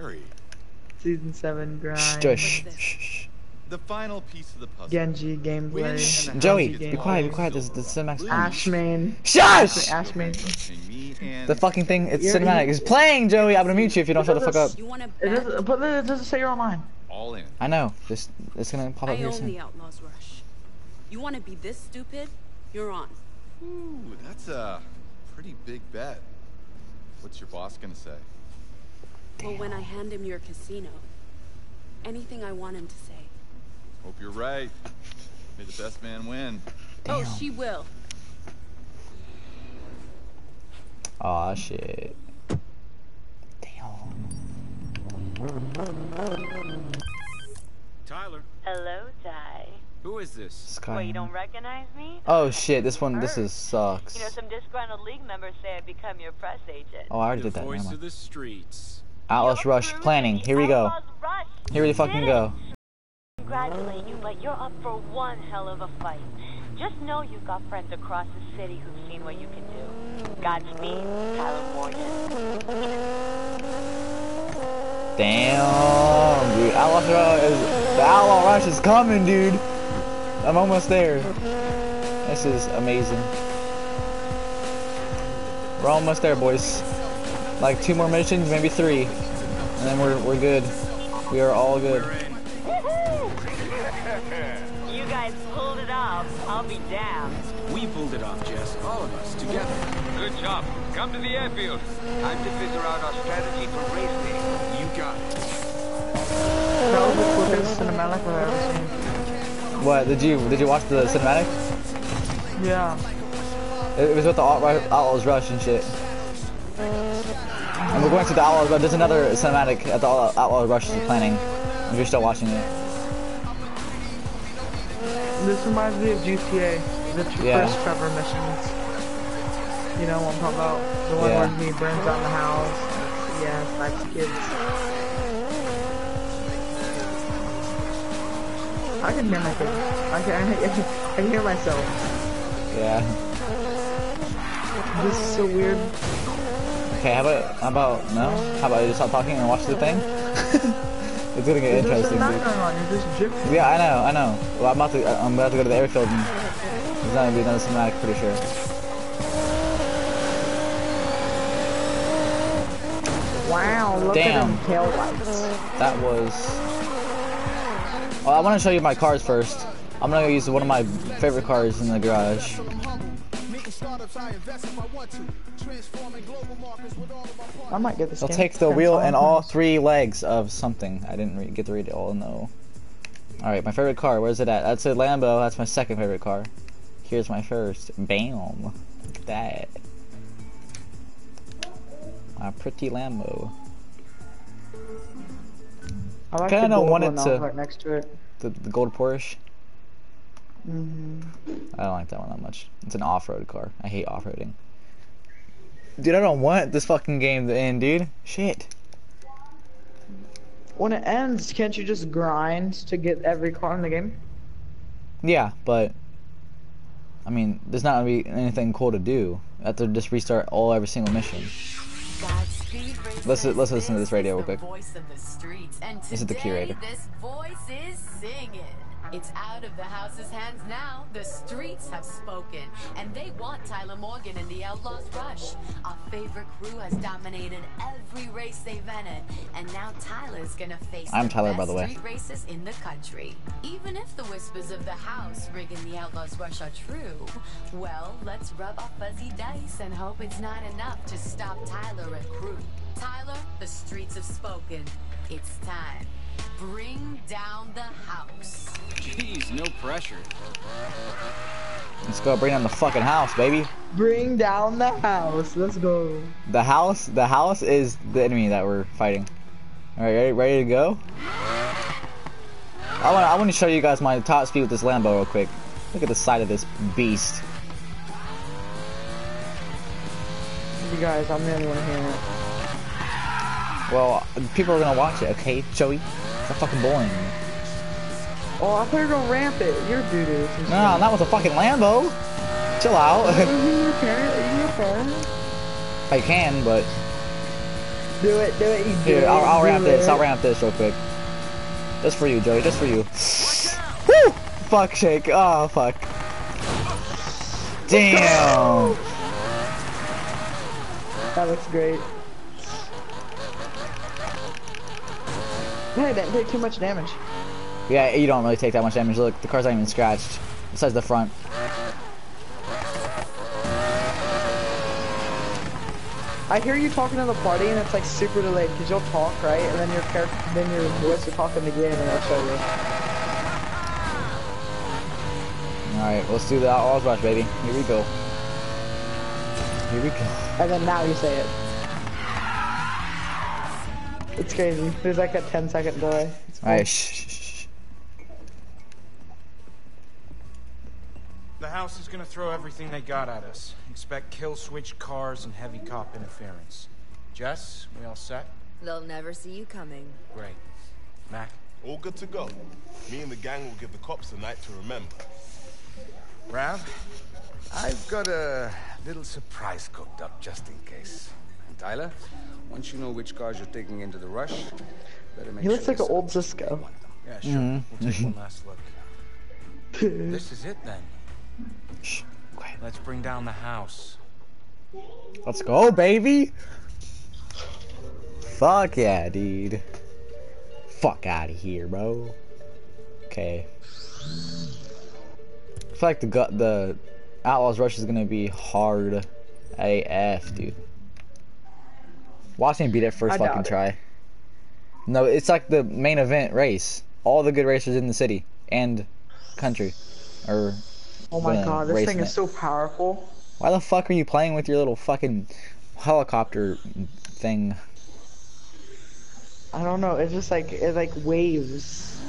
scary. Season 7 grind. Shush. Shh. The final piece of the puzzle. Genji Win gameplay. and Joey, be quiet, be quiet. This is silver. the cinemax. Blue Ashman. Shush! Ashman. between me and The fucking thing, it's You're- cinematic. It's playing, Joey. I'm gonna mute you if you don't shut the fuck up. You It doesn't, but it doesn't say you're online. all in. I know. Just it's gonna pop up I here own soon. the Outlaws Rush. You want to be this stupid? You're on. Ooh, that's a pretty big bet. What's your boss gonna say? Well, when I hand him your casino, anything I want him to say. Hope you're right. May the best man win. Oh, she will. Aw, shit. Damn. Tyler, Hello, Ty. who is this? Sky. What, you don't recognize me? Oh shit, this one, this is sucks. You know, some disgruntled league members say I've become your press agent. Oh, I already the did that. voice of the streets. Outlaws Rush planning. Here we go. Here we fucking go. Congratulate you, but you're up for one hell of a fight. Just know you've got friends across the city who've seen what you can do. Godspeed, Tyler Morgan. Damn, dude. Outlaw Rush is the Outlaw Rush is coming, dude. I'm almost there. This is amazing. We're almost there, boys. Like two more missions, maybe three, and then we're we're good. We are all good. We're. You guys pulled it off. I'll be damned. We pulled it off, Jess. All of us together. Good job. Come to the airfield. Time to figure out our strategy for race day. You got it. That was the quickest cinematic I've ever seen. What did you did you watch the cinematic? Yeah. It, it was with the Out- Outlaws Rush and shit. And we're going to the Outlaws but There's another cinematic at the Outlaw- Outlaws Rush is planning. If you're still watching it. This reminds me of GTA, the Yeah. first Trevor missions. You know what I'm talking about? The one Yeah. where he burns down the house. Yeah, snipes kids. I can hear myself. I can, I, can- I can hear myself. Yeah. This is so weird. Okay, how about how about no? How about you just stop talking and watch the thing? it's gonna get There's interesting, dude. on. You're just drifting. Yeah, I know, I know. Well, I'm about to uh, I'm about to go to the airfield and there's not gonna be another cinematic, pretty sure. Wow, look Damn. at them tail lights. That was. Well, I want to show you my cars first. I'm gonna use one of my favorite cars in the garage. I might get this. They'll game. take the wheel and all three legs of something. I didn't re get to read it all. No. All right, my favorite car. Where's it at? That's a Lambo. That's my second favorite car. Here's my first. Bam. Look at that. My pretty Lambo. I like Kinda the gold want it one that to- right next to it. The, the gold Porsche. Hmm I don't like that one that much. It's an off-road car. I hate off-roading. Dude, I don't want this fucking game to end, dude. Shit. When it ends, can't you just grind to get every car in the game? Yeah, but I mean, there's not gonna be anything cool to do. I have to just restart all every single mission. Let's- let's listen to this radio real quick. Voice of the streets, and This is the curator. This voice is singing. It's out of the house's hands now. The streets have spoken, and they want Tyler Morgan and the Outlaws Rush. Our favorite crew has dominated every race they've entered, and now Tyler's gonna face I'm the Tyler, best by the way. street races in the country. Even if the whispers of the house rigging the Outlaws Rush are true, well, let's rub our fuzzy dice and hope it's not enough to stop Tyler and crew. Tyler, the streets have spoken. It's time. Bring down the house. Jeez, no pressure. Let's go bring down the fucking house, baby. Bring down the house. Let's go. The house, the house is the enemy that we're fighting. All right, ready, ready to go? I want, I want to show you guys my top speed with this Lambo real quick. Look at the side of this beast. You guys, I'm the only one hearing it. Well, people are gonna watch it, okay, Joey? It's fucking boring. Oh, I thought you were gonna ramp it. You're doo doo. No, not with a fucking Lambo. Chill out. You can, you can. I can, but Do it, do it. You do Here, it, I'll, I'll ramp this. I'll ramp this real quick. Just for you, Joey. Just for you. Woo! Fuck, shake. Oh, fuck. Damn. That looks great. Hey, didn't take too much damage. Yeah, you don't really take that much damage. Look, the car's not even scratched. Besides the front. I hear you talking to the party and it's like super delayed because you'll talk, right? And then your character, then your voice will talk in the game and it'll show you. Alright, let's do the Outlaws Rush, baby. Here we go. Here we go. And then now you say it. It's crazy. There's like a 10 second delay. Alright, shh, shh, shh. The house is gonna throw everything they got at us. Expect kill switch cars and heavy cop interference. Jess, we all set? They'll never see you coming. Great. Mac, All good to go. Me and the gang will give the cops a night to remember. Rav, I've got a little surprise cooked up just in case. And Tyler, once you know which cars you're taking into the rush, better make He looks sure like an old Cisco. yeah, mm-hmm. sure. We'll take one last look. this is it then. Shh. Quiet. Let's bring down the house. Let's go, baby. Fuck yeah, dude. Fuck out of here, bro. Okay. I feel like the the Outlaws Rush is gonna be hard AF, dude. Watch me beat it first I fucking it. try. No, it's like the main event race. All the good racers in the city and country, or Oh my god, this thing is it. so powerful. Why the fuck are you playing with your little fucking helicopter thing? I don't know, it's just like, it like waves.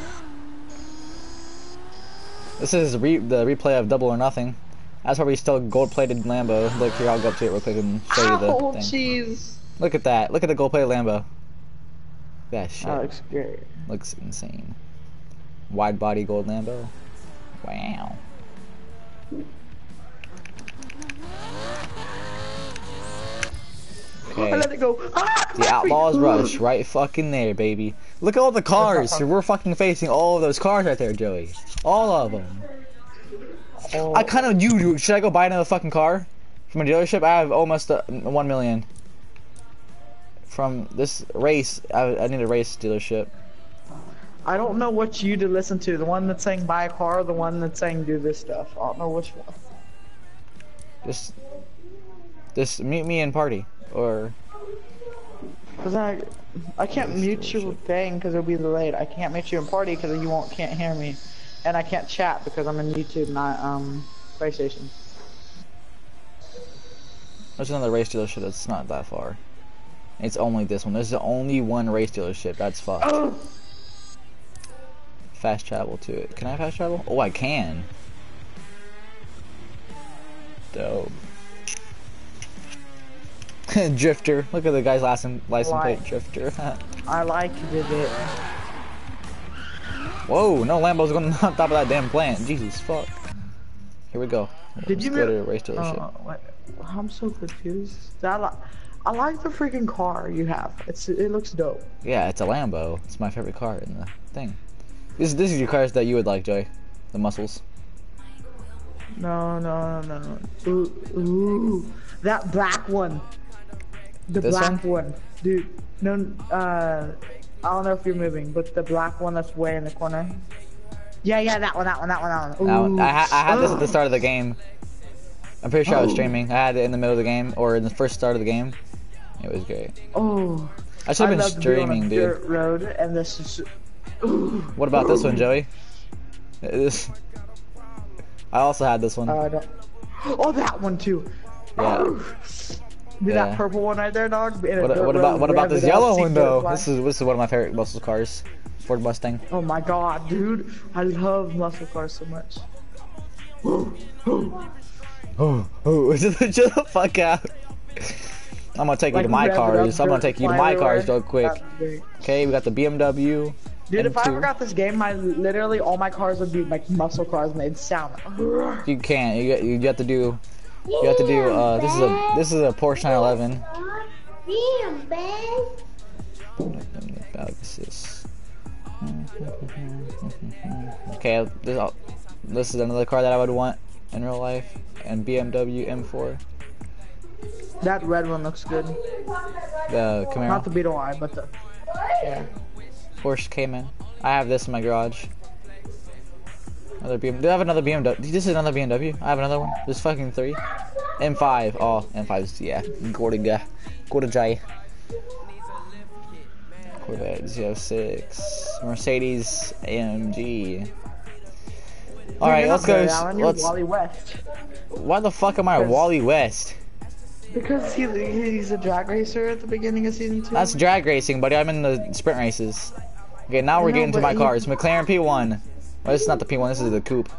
This is re the replay of Double or Nothing. That's we still gold-plated Lambo. Look here, I'll go up to it real quick and show you Ow, the thing. jeez. Look at that. Look at the gold-plated Lambo. That shit That looks great. looks insane. Wide body gold Lambo. Wow. I let it go. Ah, The Outlaws Rush, right fucking there, baby. Look at all the cars. We're fucking facing all of those cars right there, Joey. All of them. Oh, I kind of you. Should I go buy another fucking car from a dealership? I have almost uh, one million. From this race, I, I need a race dealership. I don't know what you to listen to. The one that's saying buy a car, or the one that's saying do this stuff. I don't know which one. Just, just mute me and party or Cause I, I can't mute your thing because it'll be delayed. I can't mute you and party because you won't can't hear me, and I can't chat because I'm in YouTube, not um PlayStation. there's another race dealership that's not that far. It's only this one. There's the only one race dealership. That's fucked. Oh, Fast travel to it. Can I fast travel? Oh, I can. Dope. Drifter. Look at the guy's license, license Why? plate. Drifter. I like did it. Whoa, no Lambo's going on top of that damn plant. Jesus fuck. Here we go. Did Let's you go to a race dealership? Uh. I'm so confused. Like, I like the freaking car you have. It's it looks dope. yeah, it's a Lambo. It's my favorite car in the thing. This this is your cars that you would like, Joy. The muscles. No, no, no, no. Ooh, ooh, that black one. The This black one? dude. No, uh, I don't know if you're moving, but the black one that's way in the corner. Yeah, yeah, that one, that one, that one, that one. Ooh. I, ha- I had this at the start of the game. I'm pretty sure I was Oh. streaming. I had it in the middle of the game or in the first start of the game. It was great. Oh, I should have been love to be on a streaming, dude. road, and this is. Ooh. What about this one, Joey? This. I also had this one. Uh. Oh, that one too. Yeah. Dude, Yeah. that purple one right there, dog. What, what about what about this yellow one though? This is this is one of my favorite muscle cars. Ford Mustang. Oh my god, dude. I love muscle cars so much. Oh, oh, oh! shut the fuck out. I'm gonna take you to my rev it up, cars. I'm gonna take you to my cars real quick. That'd be great. Okay, we got the BMW. Dude, if I M2. ever got this game, my literally all my cars would be like muscle cars, and they'd sound. You can't. You got- you have to do. You have to do. Uh, this is a this is a Porsche 911. Damn, man. Okay, this, this is another car that I would want in real life. And BMW M4. That red one looks good. Uh, the Camaro. Not the Beetle Eye, but the yeah. Porsche Cayman. I have this in my garage. Another BMW. Do I have another BMW? This is another BMW. I have another one. There's fucking three. M5. Oh, M5's, yeah. Gordiga. Gordigai. Corvette Z06. Mercedes AMG. Alright, let's go. Let's, Wally West. why the fuck am I Wally West? Because he he's a drag racer at the beginning of season two. That's drag racing, buddy. I'm in the sprint races. Okay, now we're know, getting to my he- cars. McLaren P1. Well, this is not the P1. This is the coupe.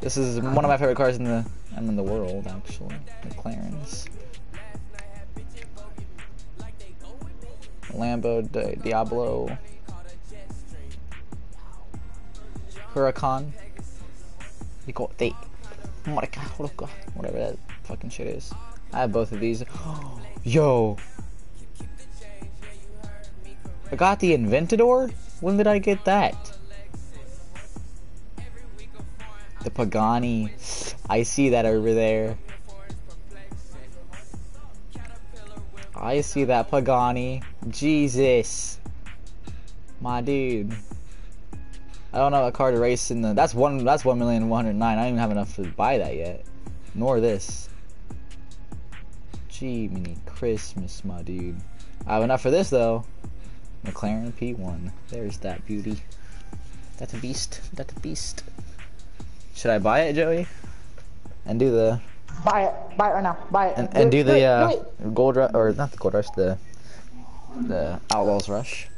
This is one of my favorite cars in the and in the world, actually. McLarens. Lambo Di- Diablo. Huracan. Bicote. Whatever that fucking shit is. I have both of these. Yo. I got the Aventador? When did I get that? The Pagani. I see that over there. I see that Pagani. Jesus. My dude. I don't know a car to race in the that's one that's one million one hundred nine. I don't even have enough to buy that yet. Nor this. Mini Christmas, my dude. I have enough for this though. McLaren P1. There's that beauty. That's a beast. That's a beast. Should I buy it, Joey? And do the Buy it. Buy it right now. Buy it. and, and do it, the it, uh, it. gold rush or not the gold rush the the outlaws rush.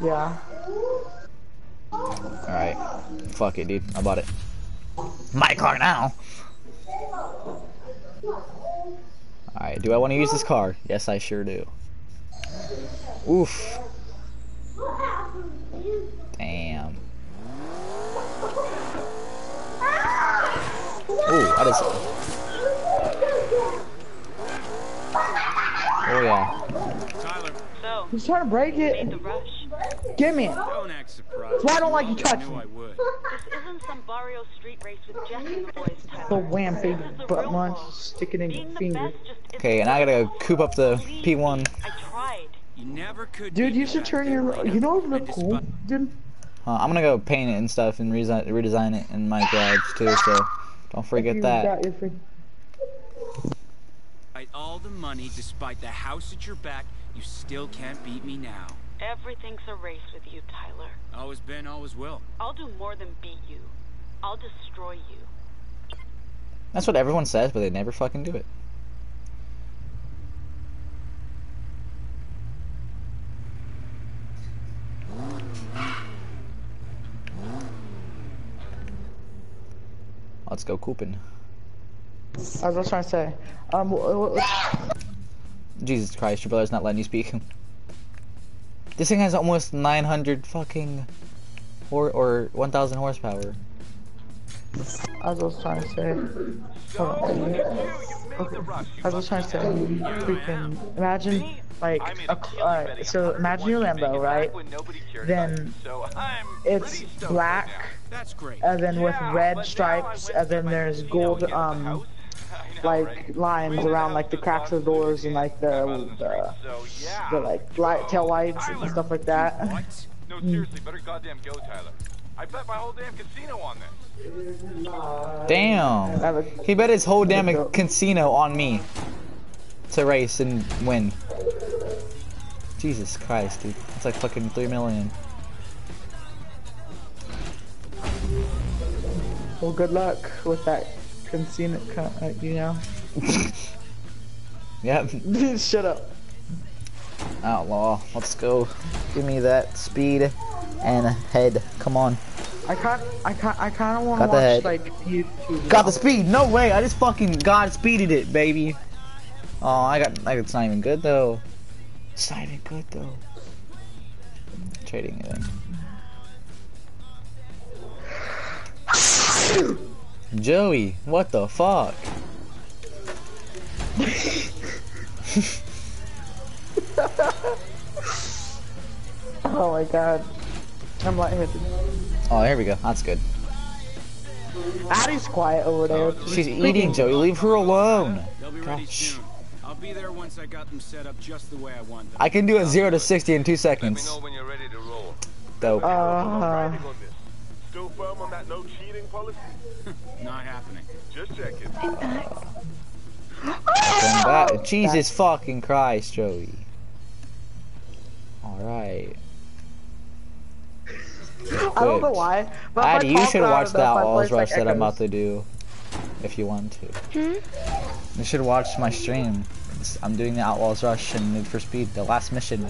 Yeah. All right, fuck it, dude. I bought it. My car now. All right, do I want to use this car? Yes, I sure do. Oof. Damn. Ooh, that is. Oh yeah. Tyler, So, He's trying to break made it. the rush. Give me it. don't act surprised. That's why I don't like you I touching knew me. This isn't some barrio street race with Jess and the boys, Tyler. The wham baby is the butt real munch world. sticking in your Being finger. best just isn't Okay, and I gotta go coop up the P1. I tried. You never could. Dude, you should turn your. Lina. You know what would I look cool, despise- dude? Uh, I'm gonna go paint it and stuff and redesign, redesign it in my garage too, so don't If forget you that. got your free- Despite all the money, despite the house at your back, you still can't beat me now. Everything's a race with you, Tyler. Always been, always will. I'll do more than beat you. I'll destroy you. That's what everyone says, but they never fucking do it. Let's go cooping. I was just trying to say. Um, wh- wh- Jesus Christ, your brother's not letting you speak. This thing has almost 900 fucking or or 1,000 horsepower. As I was just trying to say. Hold on. Okay. I was just trying to say. Freaking imagine like a uh, so imagine your Lambo, right? Then it's black, That's great. and then with red stripes, and then there's gold um like lines around like the cracks of doors and like the the, the like light tail lights and stuff like that. No, mm. seriously, better goddamn go, Tyler. I bet my whole damn casino on this. Damn. He bet his whole damn casino on me to race and win. Jesus Christ, dude. It's like fucking 3 million. Well, good luck with that casino, co- uh, you know. Yep. Shut up. Outlaw. Let's go. Give me that speed and head. Come on. I can't. I can't. I kind of want to Got the watch head. like YouTube. Got the speed. No way. I just fucking God speeded it, baby. Oh, I got. I, it's not even good though. It's not even good though. Trading it in. Joey, what the fuck? oh my god. I'm lightheaded. Oh, here we go. That's good. Addie's quiet over there. Oh, she's eating, Joey. Leave her alone. Gosh. I'll be there once I got them set up just the way I want them. I can do a 0 to 60 in two seconds. Let me know when you're ready to roll. Dope. Uh-huh. Uh, Go firm on that no cheating policy. Not happening. Just checking. Going back. Jesus fucking Christ, Joey. Alright. I don't know why. But Addy, you should watch that enough, Outlaws Rush like, that I'm about to do. If you want to. Hmm? You should watch my stream. I'm doing the Outlaws Rush and Need for Speed, the last mission.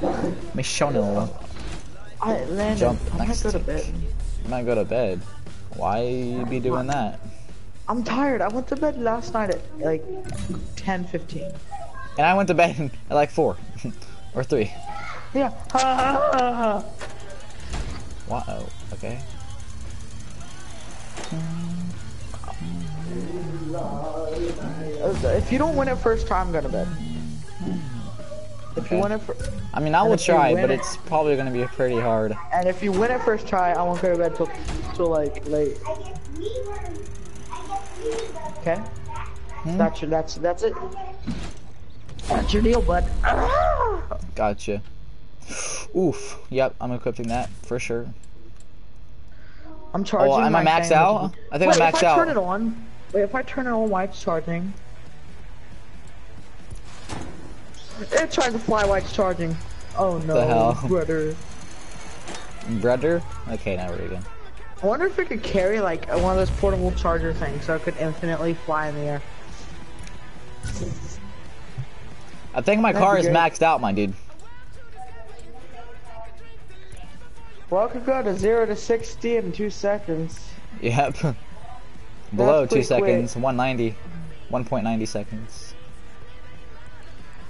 Mission. I landed. Jump I might next go to to- bed. You might go to bed. Why you be doing that? I'm tired. I went to bed last night at like 10:15. And I went to bed at like 4. or 3. Yeah. Ha, ha, ha, ha. Wow. Oh, okay. If you don't win it first try, I'm going to bed. If you win it, I mean, I will try, but it- it's probably gonna be pretty hard. and if you win it first try, I won't go to bed till till like late. Okay. Hmm? That's your. That's that's it. That's your deal, bud. Gotcha. Oof. Yep, I'm equipping that for sure. I'm charging. Oh, am I my maxed thing, out? I think Wait, I'm if maxed I out. turn it on. Wait, if I turn it on while it's charging. It trying to fly while it's charging. Oh no, The hell? brother. Brother? Okay, now we're good. I wonder if it could carry like one of those portable charger things so it could infinitely fly in the air. I think my That'd car is maxed out, my dude. Well, it could go to zero to sixty in two seconds. Yep. Below two pretty quick. seconds, 190. 1.90 seconds.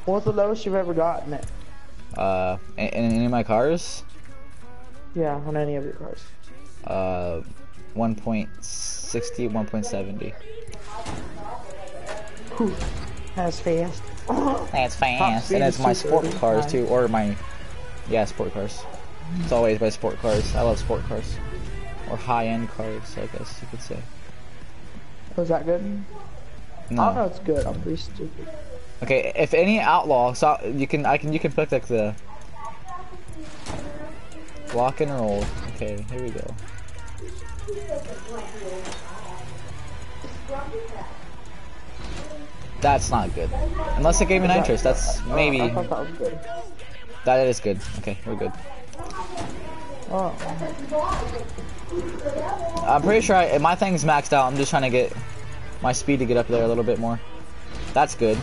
What's the lowest you've ever gotten it? Uh, in, in any of my cars, Yeah, on any of your cars. Uh, 1.60, 1.70. That's fast. That's fast, and it's my sport cars too, or my, yeah, sport cars. It's always my sport cars. I love sport cars, or high-end cars, I guess you could say. Was that good? I don't know. No. It's good. I'm pretty stupid. Okay, if any outlaw, so you can, I can, you can pick like the block and roll. Okay, here we go. That's not good. Unless it gave me nitrous, that's maybe, thought that that is good. Okay, we're good. Oh. I'm pretty sure I, my thing's maxed out. I'm just trying to get my speed to get up there a little bit more. That's good.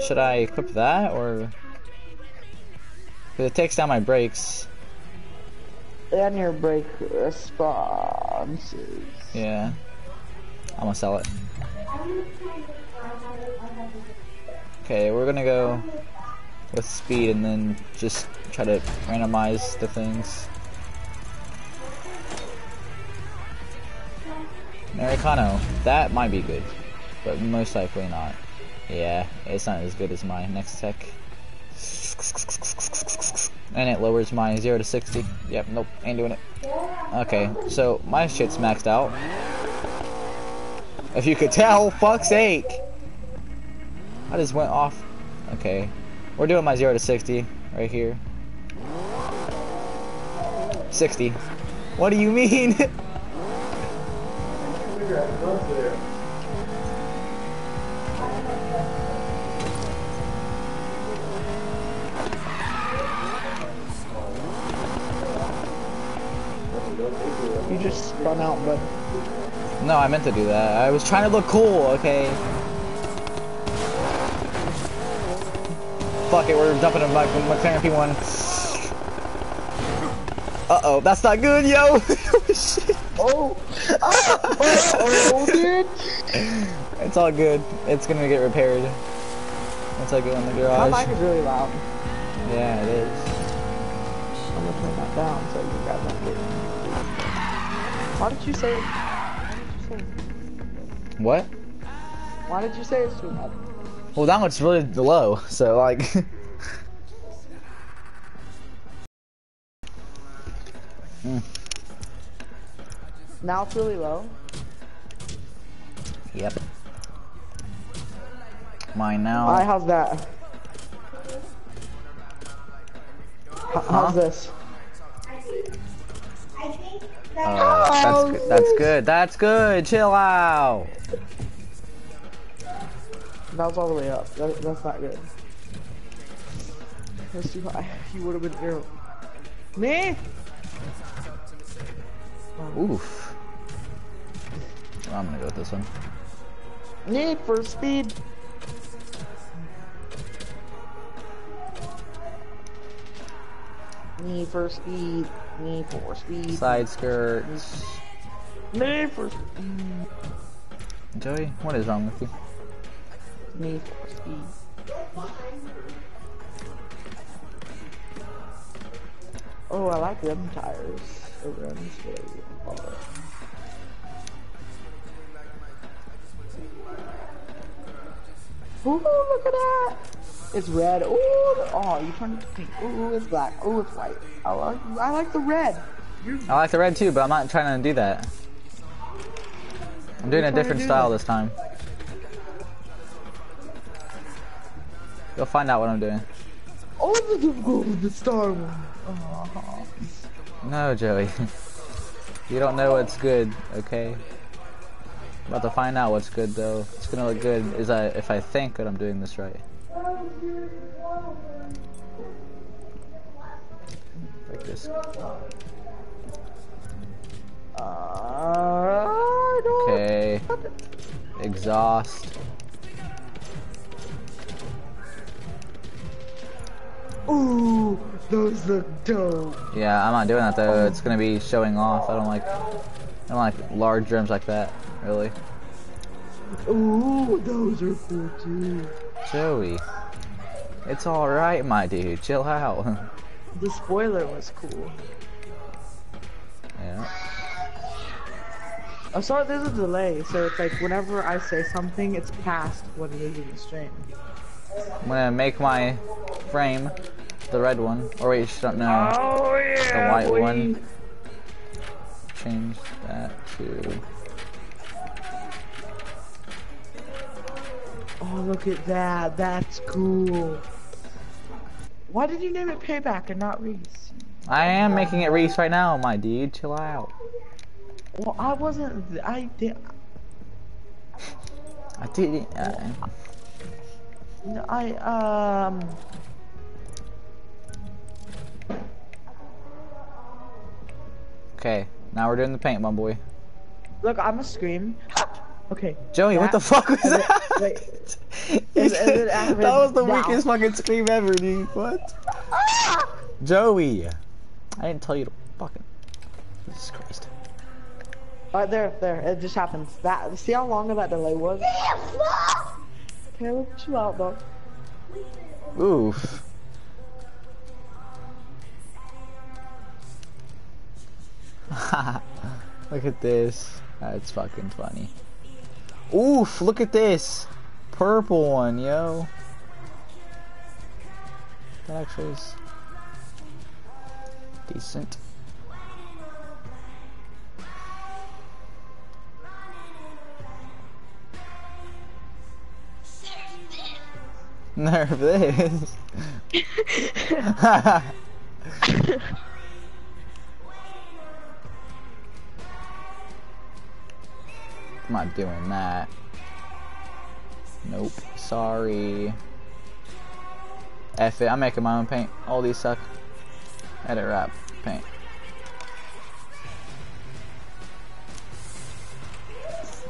Should I equip that or? 'Cause it takes down my brakes. And your brake responses. Yeah. I'm gonna sell it. Okay, we're gonna go with speed and then just try to randomize the things. Americano, that might be good, but most likely not. Yeah, it's not as good as my next tech. And it lowers my 0 to 60. Yep, nope, ain't doing it. Okay, so my shit's maxed out. If you could tell, fuck's sake! I just went off. Okay, we're doing my 0 to 60 right here. 60. What do you mean? You just spun out, but no, I meant to do that. I was trying to look cool, okay? Fuck it, we're jumping in my McLaren P1. Uh-oh, that's not good, yo! Shit. Oh, oh! oh, dude! It's all good. It's gonna get repaired. Once I go in the garage. My mic is really loud. Yeah, it is. I'm gonna turn that down so you can grab that. Why did you say? Why did you say? What? Why did you say it's too much? Well, that one's really low, so like. mm. Now it's really low. Yep. Mine now. Alright, how's that? H how's this? Uh, that's good. That's good. That's good. Chill out. That was all the way up. That, that's not good. That's too high. You would have been here. Me? Oof. I'm gonna go with this one. Need for speed. Need for speed. Need for speed. Side skirts. Need for speed. Joey, what is wrong with you? Need for speed. Oh, I like rim tires. Rims really are. Ooh, look at that! It's red. Ooh, oh, you turned it to pink. Ooh, it's black. Ooh, it's white. I like, I like the red. You're I like the red too, but I'm not trying to do that. I'm doing You're a different do style that. this time. You'll find out what I'm doing. Oh, let's just with the star one. Oh. No, Joey. you don't know what's good, okay? About to find out what's good though. It's gonna look good is I if I think that I'm doing this right. Like this. Uh, Okay. Exhaust. Ooh, those look dope. Yeah, I'm not doing that though. It's gonna be showing off. I don't like I don't like large rims like that, really. Ooh, those are cool too. Joey. It's alright, my dude. Chill out. The spoiler was cool. yeah. I'm sorry, there's a delay, so it's like whenever I say something, it's past what it is in the stream. I'm gonna make my frame the red one. Or wait, sh- no. Oh yeah, the white boy. one. Change that to. Oh, look at that. That's cool. Why did you name it Payback and not Reese? I am making it Reese right now, my dude. Chill out. Well, I wasn't. I did. I did. Uh, I um. okay, now we're doing the paint, my boy. Look, I'm a scream. Okay. Joey, what the fuck was and then- that? Wait. And- and then that was the now. weakest fucking scream ever, dude. What? Joey, I didn't tell you to fucking. Jesus Christ. Right there, there. It just happens. That. See how long of that delay was? Okay, look chill out, dog. Oof. look at this. That's fucking funny. Oof, look at this. Purple one, yo. That actually is decent. Nerve not doing that. Nope. Sorry. F it. I'm making my own paint. All these suck. Edit wrap. Paint.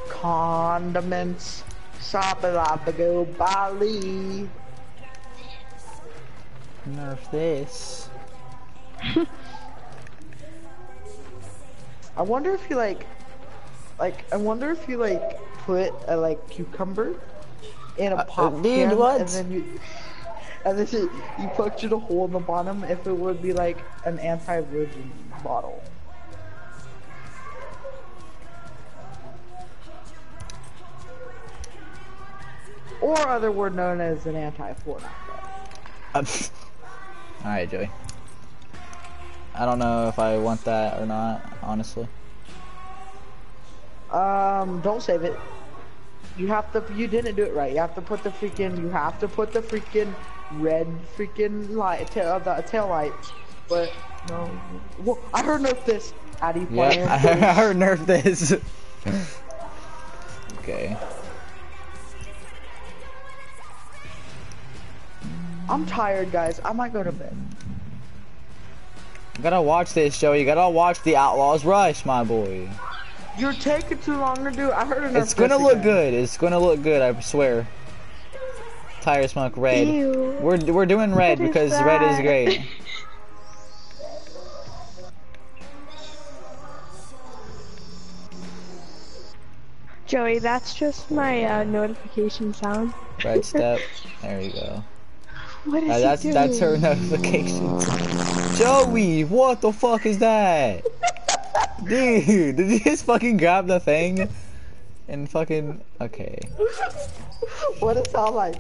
Condiments. Shop it go Bali. Nerf this. I wonder if you like, like, I wonder if you like put a like cucumber in a Uh, pop dude, can what? and then you, and then you, you punctured a hole in the bottom if it would be like an anti-virgin bottle. or other word known as an anti-Fortnite. Uh, Alright, Joey. I don't know if I want that or not, honestly. Um, don't save it. You have to. You didn't do it right. You have to put the freaking. You have to put the freaking red freaking light tail the tail light. But no. Whoa, I heard nerf this. You? Yeah, I heard nerf this. okay. I'm tired, guys. I might go to bed. You gotta watch this, Joey. You gotta watch the Outlaws Rush, my boy. You're taking too long to do. I heard enough. It's gonna look again. good. It's gonna look good. I swear. Tire smoke red. Ew. We're we're doing red what because is red is great. Joey, that's just my uh, notification sound. Red step. There you go. What is uh, that's doing? that's her notification. Joey, what the fuck is that? Dude, did you just fucking grab the thing? And fucking okay. what does it sound like?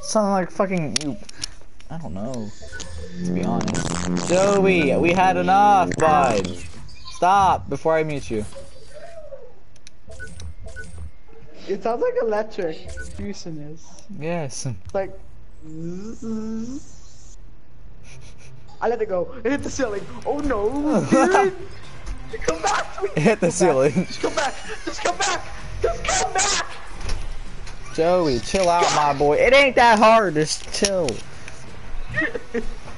Something like fucking I don't know. To be honest. Joey, we had enough, bud. Stop before I mute you. It sounds like electric. Houston is. Yes. It's like I let it go. It hit the ceiling. Oh no! come back! It hit the come ceiling. Back. Just come back! Just come back! Just come back! Joey, chill out, my boy. It ain't that hard. Just chill.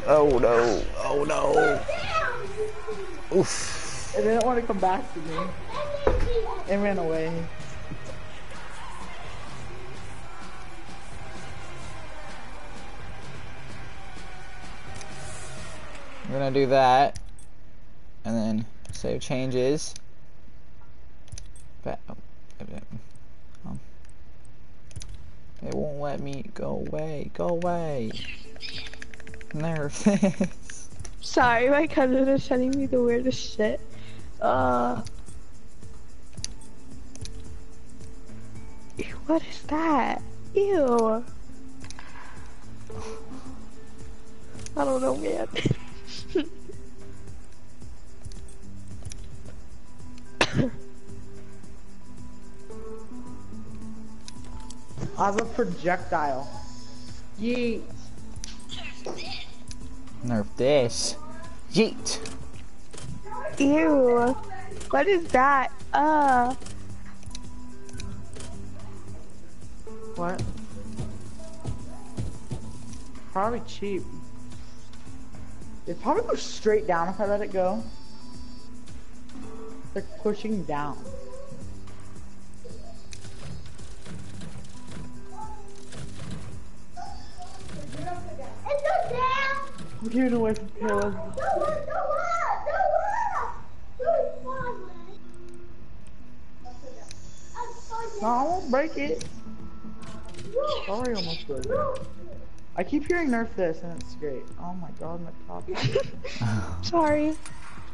oh no! Oh no! Oof! It didn't want to come back to me. It ran away. We're gonna do that. And then save changes. But, um, it won't let me go away. Go away. Nervous. Sorry, my cousin is sending me the weirdest shit. Uh. What is that? Ew. I don't know, man. I have a projectile. Yeet. Nerf this. Yeet. Ew. What is that? Uh. What? Probably cheap. It probably goes straight down if I let it go. They're pushing down. I'm getting away from Caleb. No, I won't break it. Sorry, almost broke it. I keep hearing nerf this and it's great. Oh my god, my top. Sorry.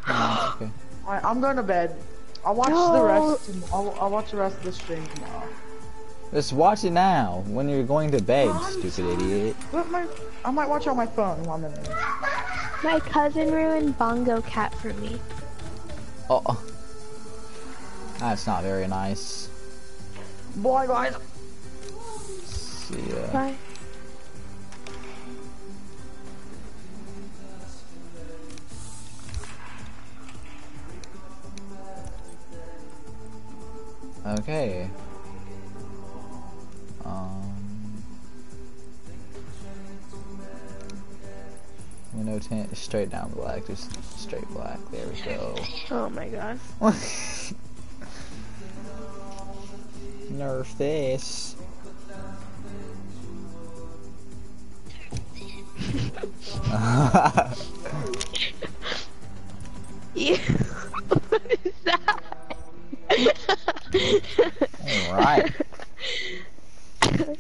okay. Alright, I'm going to bed. I'll watch no. the rest. I'll, I'll watch the rest of the stream tomorrow. Just watch it now when you're going to bed, stupid idiot. But my, I might watch on my phone while I'm in there. My cousin ruined Bongo Cat for me. Oh, oh. That's not very nice. Bye, guys. See ya. Bye. Okay. Um. Window tint straight down black, just straight black. There we go. Oh my god. Nerf this. yeah. what is that? Alright.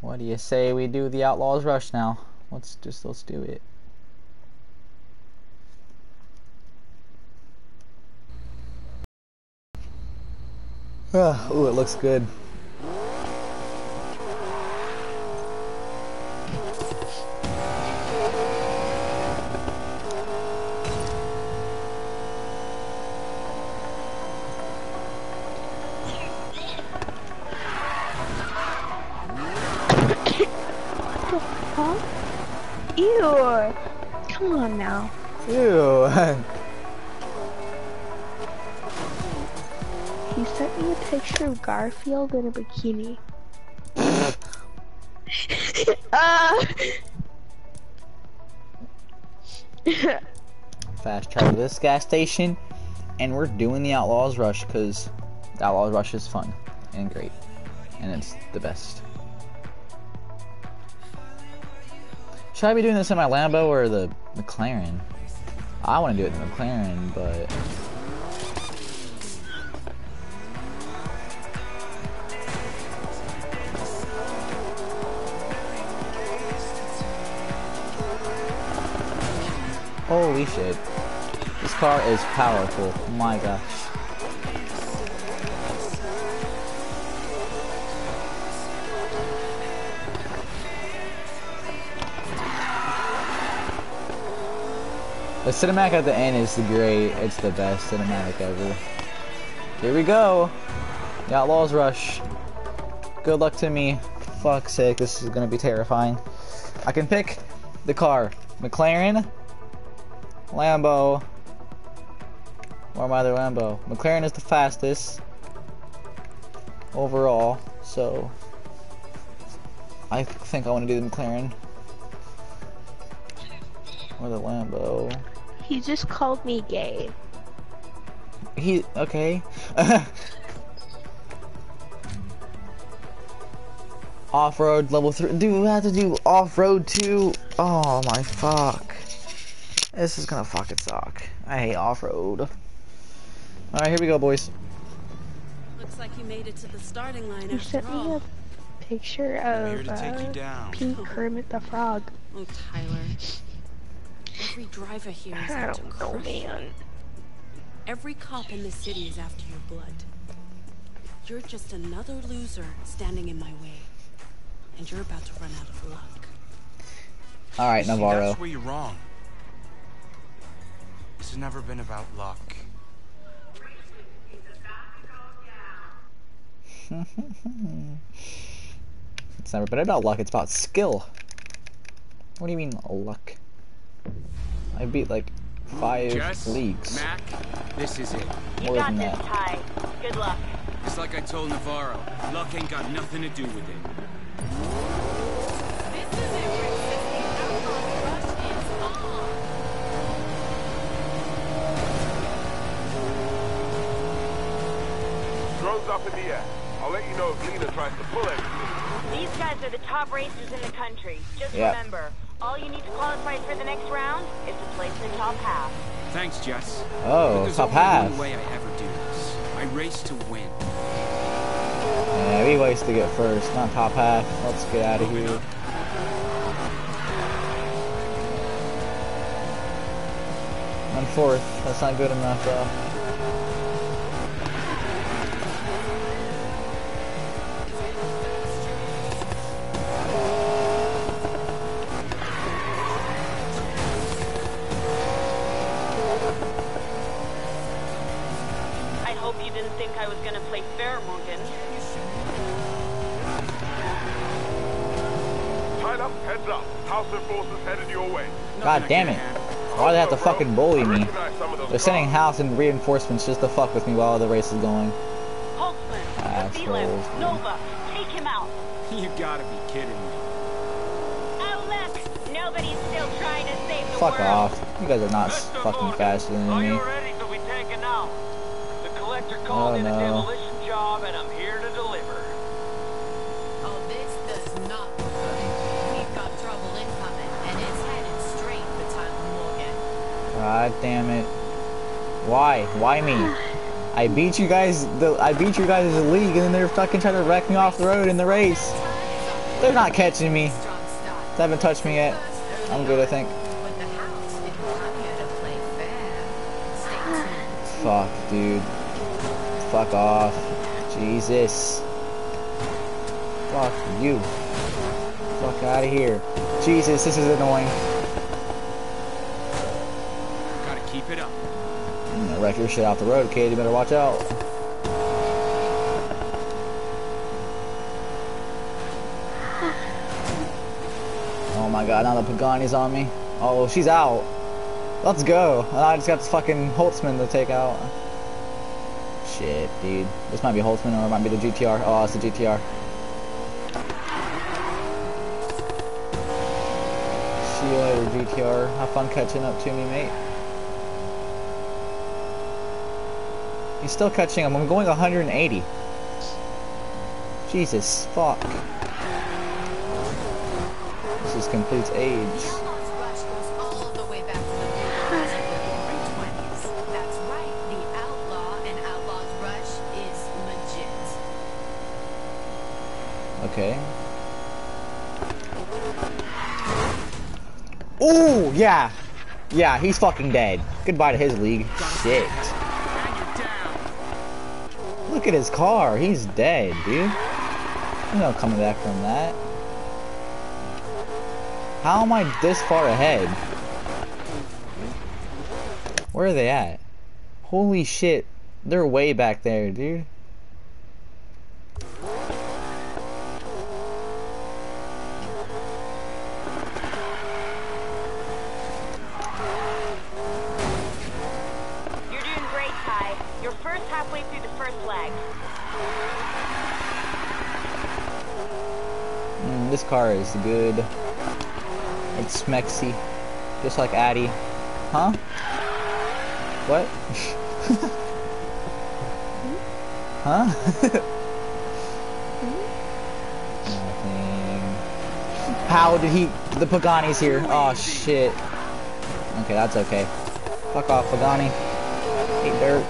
what do you say we do the Outlaws Rush now? Let's just, let's do it. oh, it looks good. Ew. He sent me a picture of Garfield in a bikini. uh. Fast travel to this gas station, and we're doing the Outlaws Rush because the Outlaws Rush is fun and great, and it's the best. Should I be doing this in my Lambo or the McLaren? I want to do it in the McLaren, but Holy shit. This car is powerful. Oh my gosh. The cinematic at the end is the great. It's the best cinematic ever. Here we go. The Outlaws Rush. Good luck to me. Fuck's sake, this is gonna be terrifying. I can pick the car. McLaren, Lambo, or my other Lambo. McLaren is the fastest overall, so I think I want to do the McLaren or the Lambo. He just called me gay. He okay. off-road level three. Do we have to do off-road too? Oh my fuck. This is gonna fucking suck. I hate off-road. Alright, here we go, boys. Looks like you made it to the starting line He after sent me all. a picture of to take uh. Pink Kermit the Frog. Oh, Tyler. Every driver here is I out to don't know, man. Every cop in the city is after your blood. You're just another loser standing in my way. And you're about to run out of luck. Alright, See, Navarro. That's where you're wrong. This has never been about luck. it's never been about luck, it's about skill. What do you mean, luck? I beat like five Jess, leagues. Mac, this is it. More than that. Ty. Good luck. It's like I told Navarro. Luck ain't got nothing to do with it. Drone's up in the air. I'll let you know if Lina tries to pull anything. These guys are the top racers in the country. Just Yeah. remember, all you need to qualify for the next round is to place in the top half. Thanks, Jess. Oh, But there's top only half. one way I ever do this. I race to win. Yeah, we waste to get first, not top half. Let's get out of here. I'm fourth. That's not good enough, though. Didn't think I was gonna play fair, Morgan. Tyler, heads up. House enforcers headed your way. God damn it. Why do they have to fucking bully me? They're sending house and reinforcements just to fuck with me while the race is going. Holtzman, Assholes. Vasile, Nova, take him out. You gotta be kidding me. Nobody's still trying to save the Fuck world. off. You guys are not fucking faster than me. ready to be taken out? The collector called in a demolition job, and I'm here to deliver. Oh, this does not look good. We've got trouble incoming, and it's headed straight for Tyler Morgan. God damn it. Why? Why me? I beat you guys the I beat you guys in the league and then they're fucking trying to wreck me off the road in the race. They're not catching me. They haven't touched me yet. I'm good I think. But the house didn't come here to play fair. Stay tuned. Fuck, dude. Fuck off. Jesus. Fuck you. Fuck out of here. Jesus, this is annoying. Gotta keep it up. I'm gonna wreck your shit off the road, kid. You better watch out. Oh my god, now the Pagani's on me. Oh, she's out. Let's go. I just got this fucking Holtzman to take out. Shit, dude. This might be Holtzman or it might be the GTR. Oh, it's the GTR. See you later, GTR. Have fun catching up to me, mate. He's still catching him. I'm going 180. Jesus, fuck. This is complete age. Yeah. Yeah, he's fucking dead. Goodbye to his league. Shit. Look at his car. He's dead, dude. No coming back from that. How am I this far ahead? Where are they at? Holy shit. They're way back there, dude. You're doing great, Ty. You're first halfway through the first leg. Mm, good. It's smexy. Just like Addy. Huh? What? huh? How did he... The Pagani's here. Oh, shit. Okay, that's okay. Fuck off, Pagani. Eat dirt.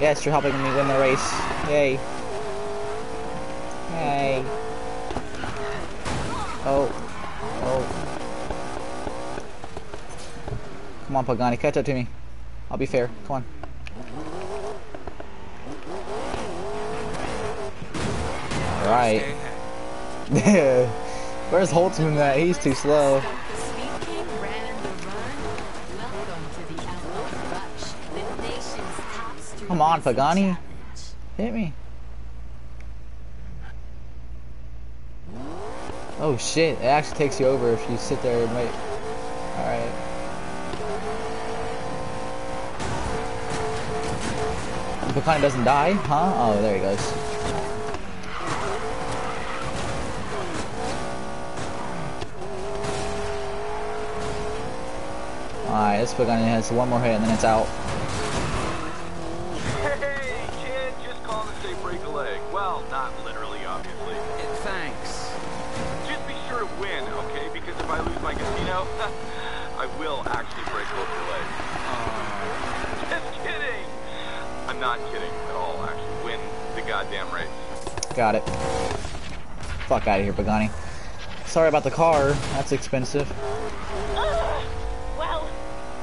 Yes, you're helping me win the race. Yay. Oh. Oh. Come on, Pagani, catch up to me. I'll be fair. Come on. Alright. Where's Holtzman at? He's too slow. Come on, Pagani. Hit me. Oh shit, it actually takes you over if you sit there and wait. Pagani doesn't die, huh? Oh, there he goes. Alright, this Pagani has one more hit and then it's out. Not kidding at all, actually. Win the goddamn race. Got it. Fuck out of here, Pagani. Sorry about the car. That's expensive. Ugh. Well,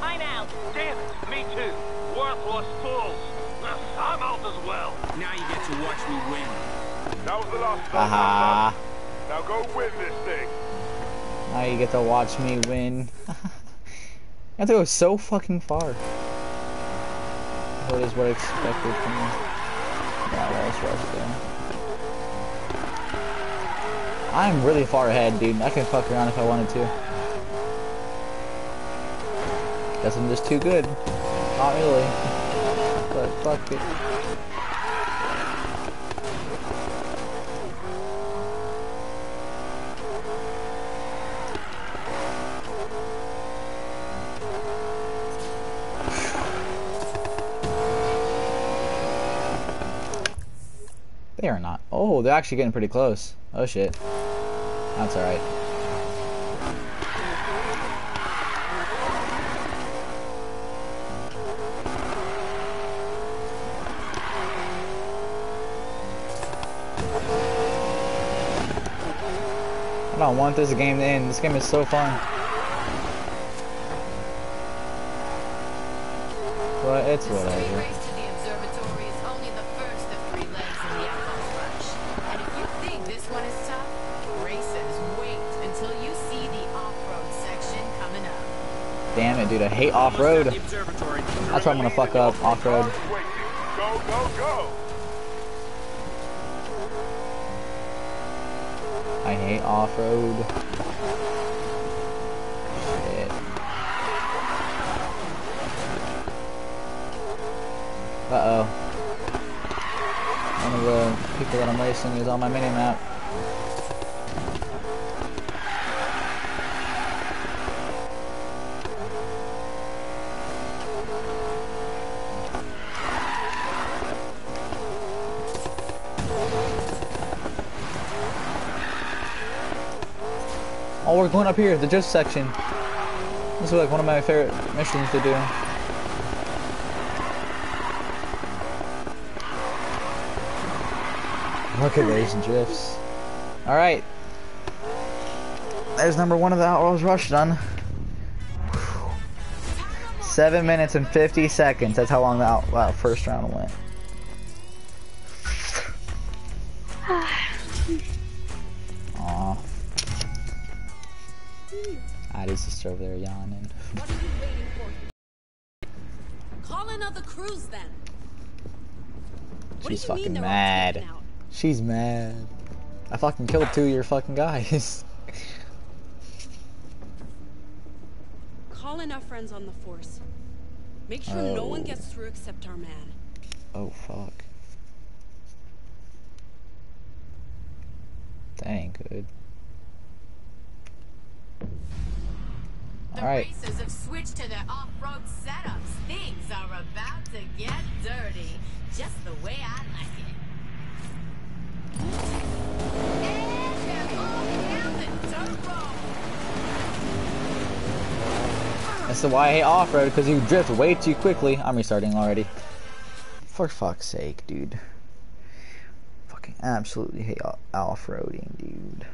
I'm out. Damn it, me too. Worthless fools. I'm out as well. Now you get to watch me win. That was the last stop. Aha. Now go win this thing. Now you get to watch me win. you have to go so fucking far. What is what I expected from? Yeah, let's rush there. I'm really far ahead, dude. I can fuck around if I wanted to. Guess I'm just too good. Not really. But fuck it. They are not. Oh, they're actually getting pretty close. Oh shit. That's alright. I don't want this game to end. This game is so fun. But it's whatever. It, dude. I hate off-road. That's why I'm gonna fuck up off-road. Go, go, go. I hate off-road. Shit. Uh-oh. One of the people that I'm racing is on my mini-map. Oh, we're going up here, the drift section. This is like one of my favorite missions to do. Look at these drifts. Alright. There's number one of the Outlaws Rush done. Seven minutes and 50 seconds. That's how long the out, wow, first round went. Aw. Addie's sister over there yawning. What are you waiting for? Call another cruise then. She's do you mean fucking mad. She's mad. I fucking killed two of your fucking guys. Call in our friends on the force. Make sure no one oh. gets through except our man. oh fuck. That ain't good. The Alright. racers have switched to their off-road setups. Things are about to get dirty, just the way I like it. And they're off down the dirt road. That's the why I hate off-road, because you drift way too quickly. I'm restarting already. For fuck's sake, dude. Fucking absolutely hate off-roading, dude.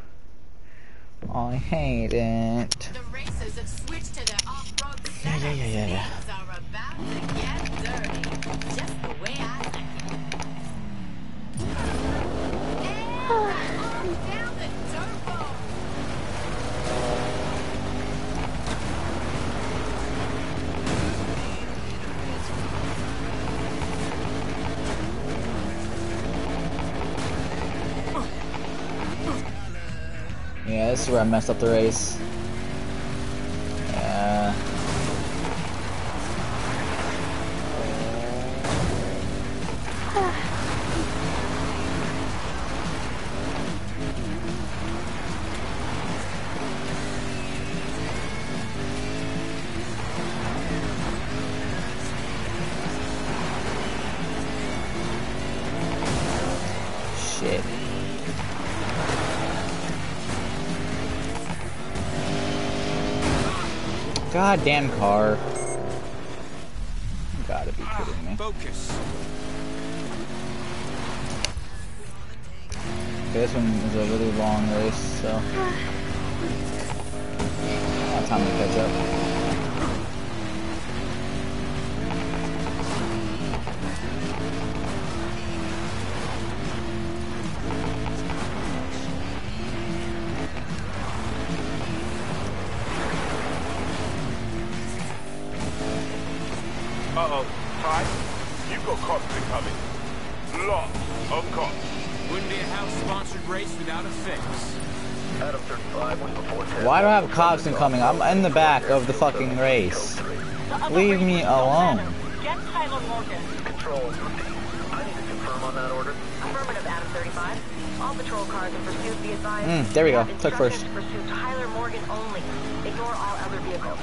I hate it. The racers have switched to their off-road setups. Yeah, yeah, yeah, yeah, yeah. Things are about to get dirty, Yeah, this is where I messed up the race. Goddamn car. You gotta be kidding me. Focus. Okay, this one is a really long race, so. Oh, time to catch up. Why do I have cops incoming? I'm in the back of the fucking race. Leave me alone. Get Tyler Morgan. Control. I need to confirm on that order. Affirmative, Adam 35. All patrol cars in pursuit be advised. Mm, there we go. have Click first. to pursue Tyler Morgan only. Ignore all other vehicles.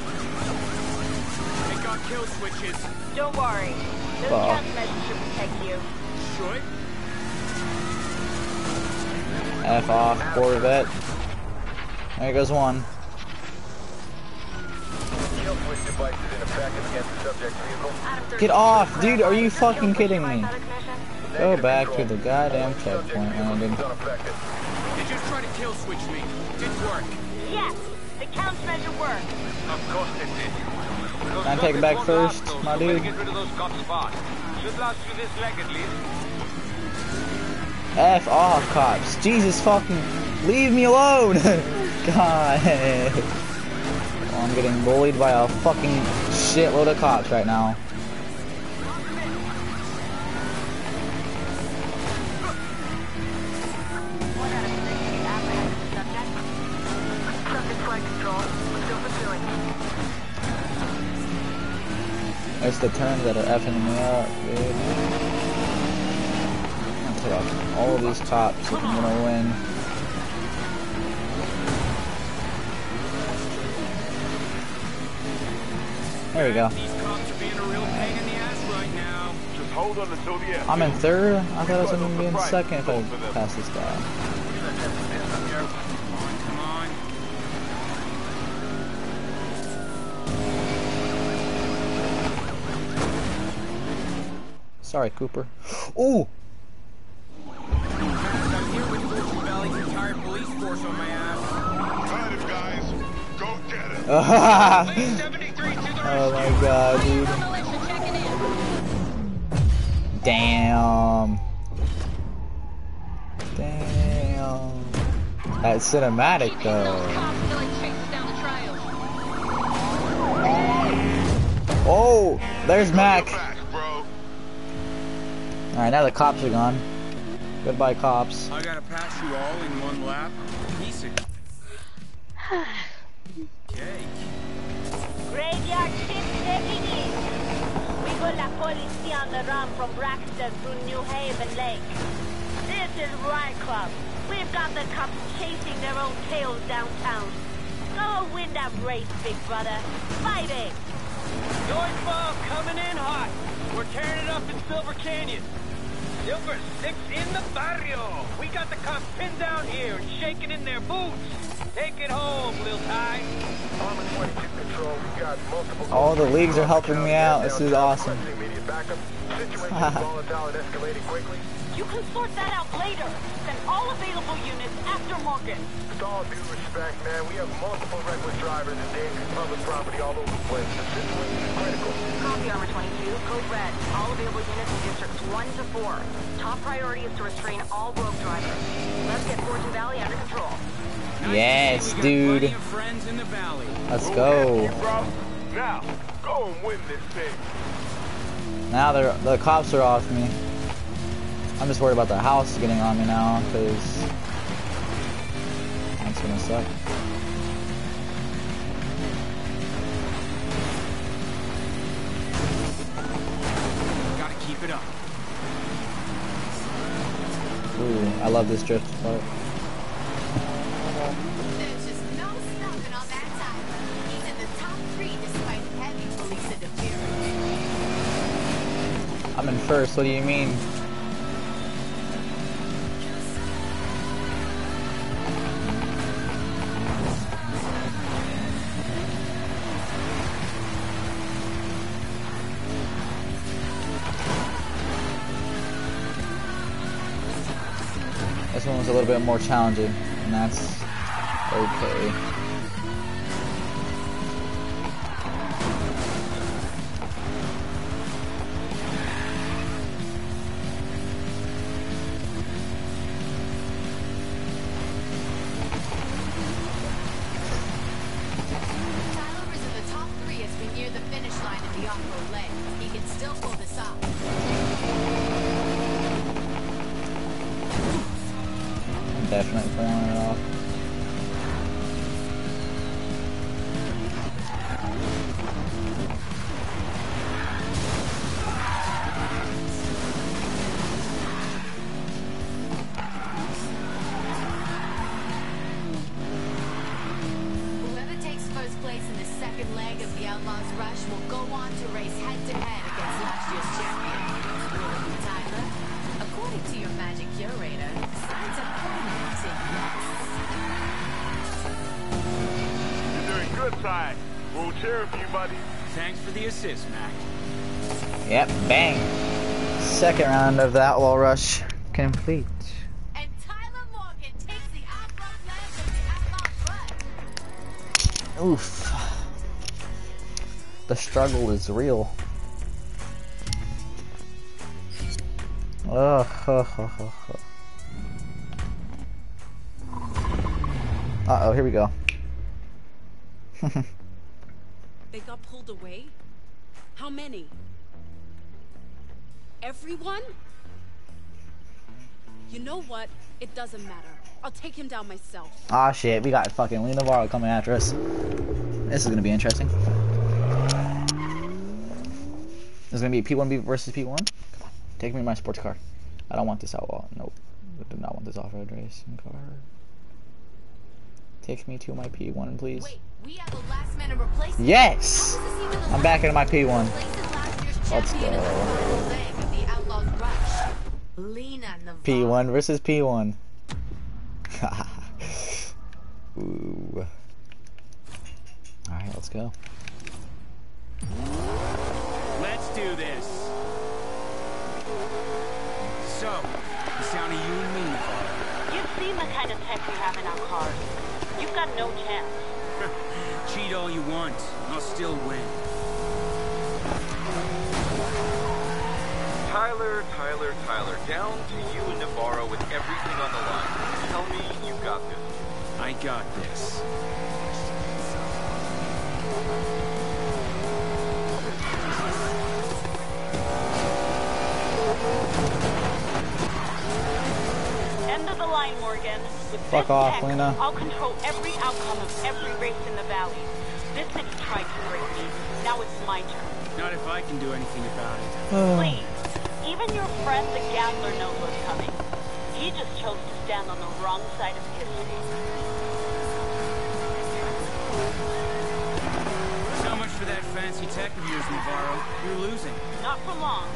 They got kill switches. Don't worry. Those Oh. countermeasures should protect you. Should? F off, Corvette. There goes one. Kill switch device is in effect against the subject vehicle. Adam 35. Get off, dude, are you fucking kidding me? Go back to the goddamn checkpoint, Landon. Is unaffected. They just tried to kill switch me. Didn't work. Yes, the countermeasure worked. Of course it did. Can I take it back first, my dude? Get rid of those cops fast. Should last you this leg at least. F off, cops. Jesus fucking. Leave me alone! God. Well, I'm getting bullied by a fucking shitload of cops right now. It's the turns that are effing me up, dude. I'm take off all of these tops if I'm gonna win. There we go. These cops are being a real pain in the ass right now. Just hold on until the end. I'm in third. I thought I was gonna be in second if I pass this guy. Sorry, Cooper. Ooh! I'm here with Fortune Valley's entire police force on my ass. Guys. Go get it. oh my god, dude. Damn. Damn. That's cinematic though. Oh, there's Mac. Alright, now the cops are gone. Goodbye, cops. I gotta pass you all in one lap. Piece of. Graveyard shift checking in. We got la policia on the run from Braxton through New Haven Lake. This is Riot Club. We've got the cops chasing their own tails downtown. Go win that race, big brother. Fighting! Noise bomb coming in hot. We're tearing it up in Silver Canyon. Silver Six in the barrio. We got the cops pinned down here and shaking in their boots. Take it home, Lil Ty. Armor 22 Control, we got multiple... All the leagues are helping me out. This is awesome. Immediate backup. Situation is volatile and escalating quickly. You can sort that out later. Send all available units after Morgan. With all due respect, man, we have multiple reckless drivers and dangerous public property all over the place. The situation is critical. Copy, Armor 22. Code red. All available units in districts 1 to 4. Top priority is to restrain all rogue drivers. Let's get Fortune Valley under control. Yes, dude. Of friends in the valley. Let's go. Now, go and win this thing. Now they're the cops are off me. I'm just worried about the house getting on me now, because that's gonna suck. Gotta keep it up. Ooh, I love this drift part. There's just no stopping on that Tyler. He's in the top three despite heavy police interference. I'm in first, what do you mean? Bit more challenging, and that's okay. Second round of the Outlaw Rush complete. And Tyler Morgan takes the Outlaw leg of the Outlaws Rush. Oof. The struggle is real. Ugh. Uh oh, here we go. They got pulled away? How many? everyone? You know what? It doesn't matter. I'll take him down myself. Ah, shit. We got fucking Lee Navarro coming after us. This is gonna be interesting. This is gonna be P1B versus P1. Come on, take me to my sports car. I don't want this outlaw. Nope. I do not want this off-road racing car. Take me to my P1, please. Wait, yes! I'm back into my P1. Let's go. Lina P1 versus P1. Ooh. Alright, let's go. Let's do this. So, the sound of you and me, Navarro. You've seen the kind of tech we have in our cars. You've got no chance. Cheat all you want, I'll still win. Tyler, Tyler, Tyler, down to you and Navarro with everything on the line. Tell me you got this. I got this. End of the line, Morgan. With Fuck off, tech, Lina. I'll control every outcome of every race in the valley. This city tried to break me. Now it's my turn. Not if I can do anything about it. Please. Even your friend the Gambler, knows what's coming. He just chose to stand on the wrong side of history. So much for that fancy tech of yours, Navarro. You're losing. Not for long.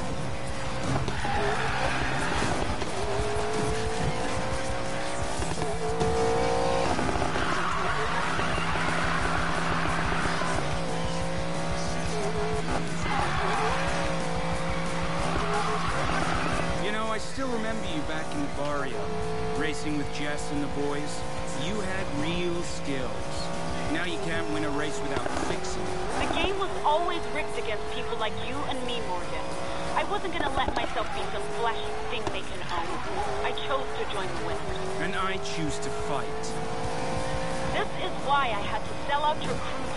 You know, I still remember you back in the barrio, racing with Jess and the boys. You had real skills. Now you can't win a race without fixing it. The game was always rigged against people like you and me, Morgan. I wasn't gonna let myself be some flashy thing they can own. I chose to join the winners. And I choose to fight. This is why I had to sell out your crew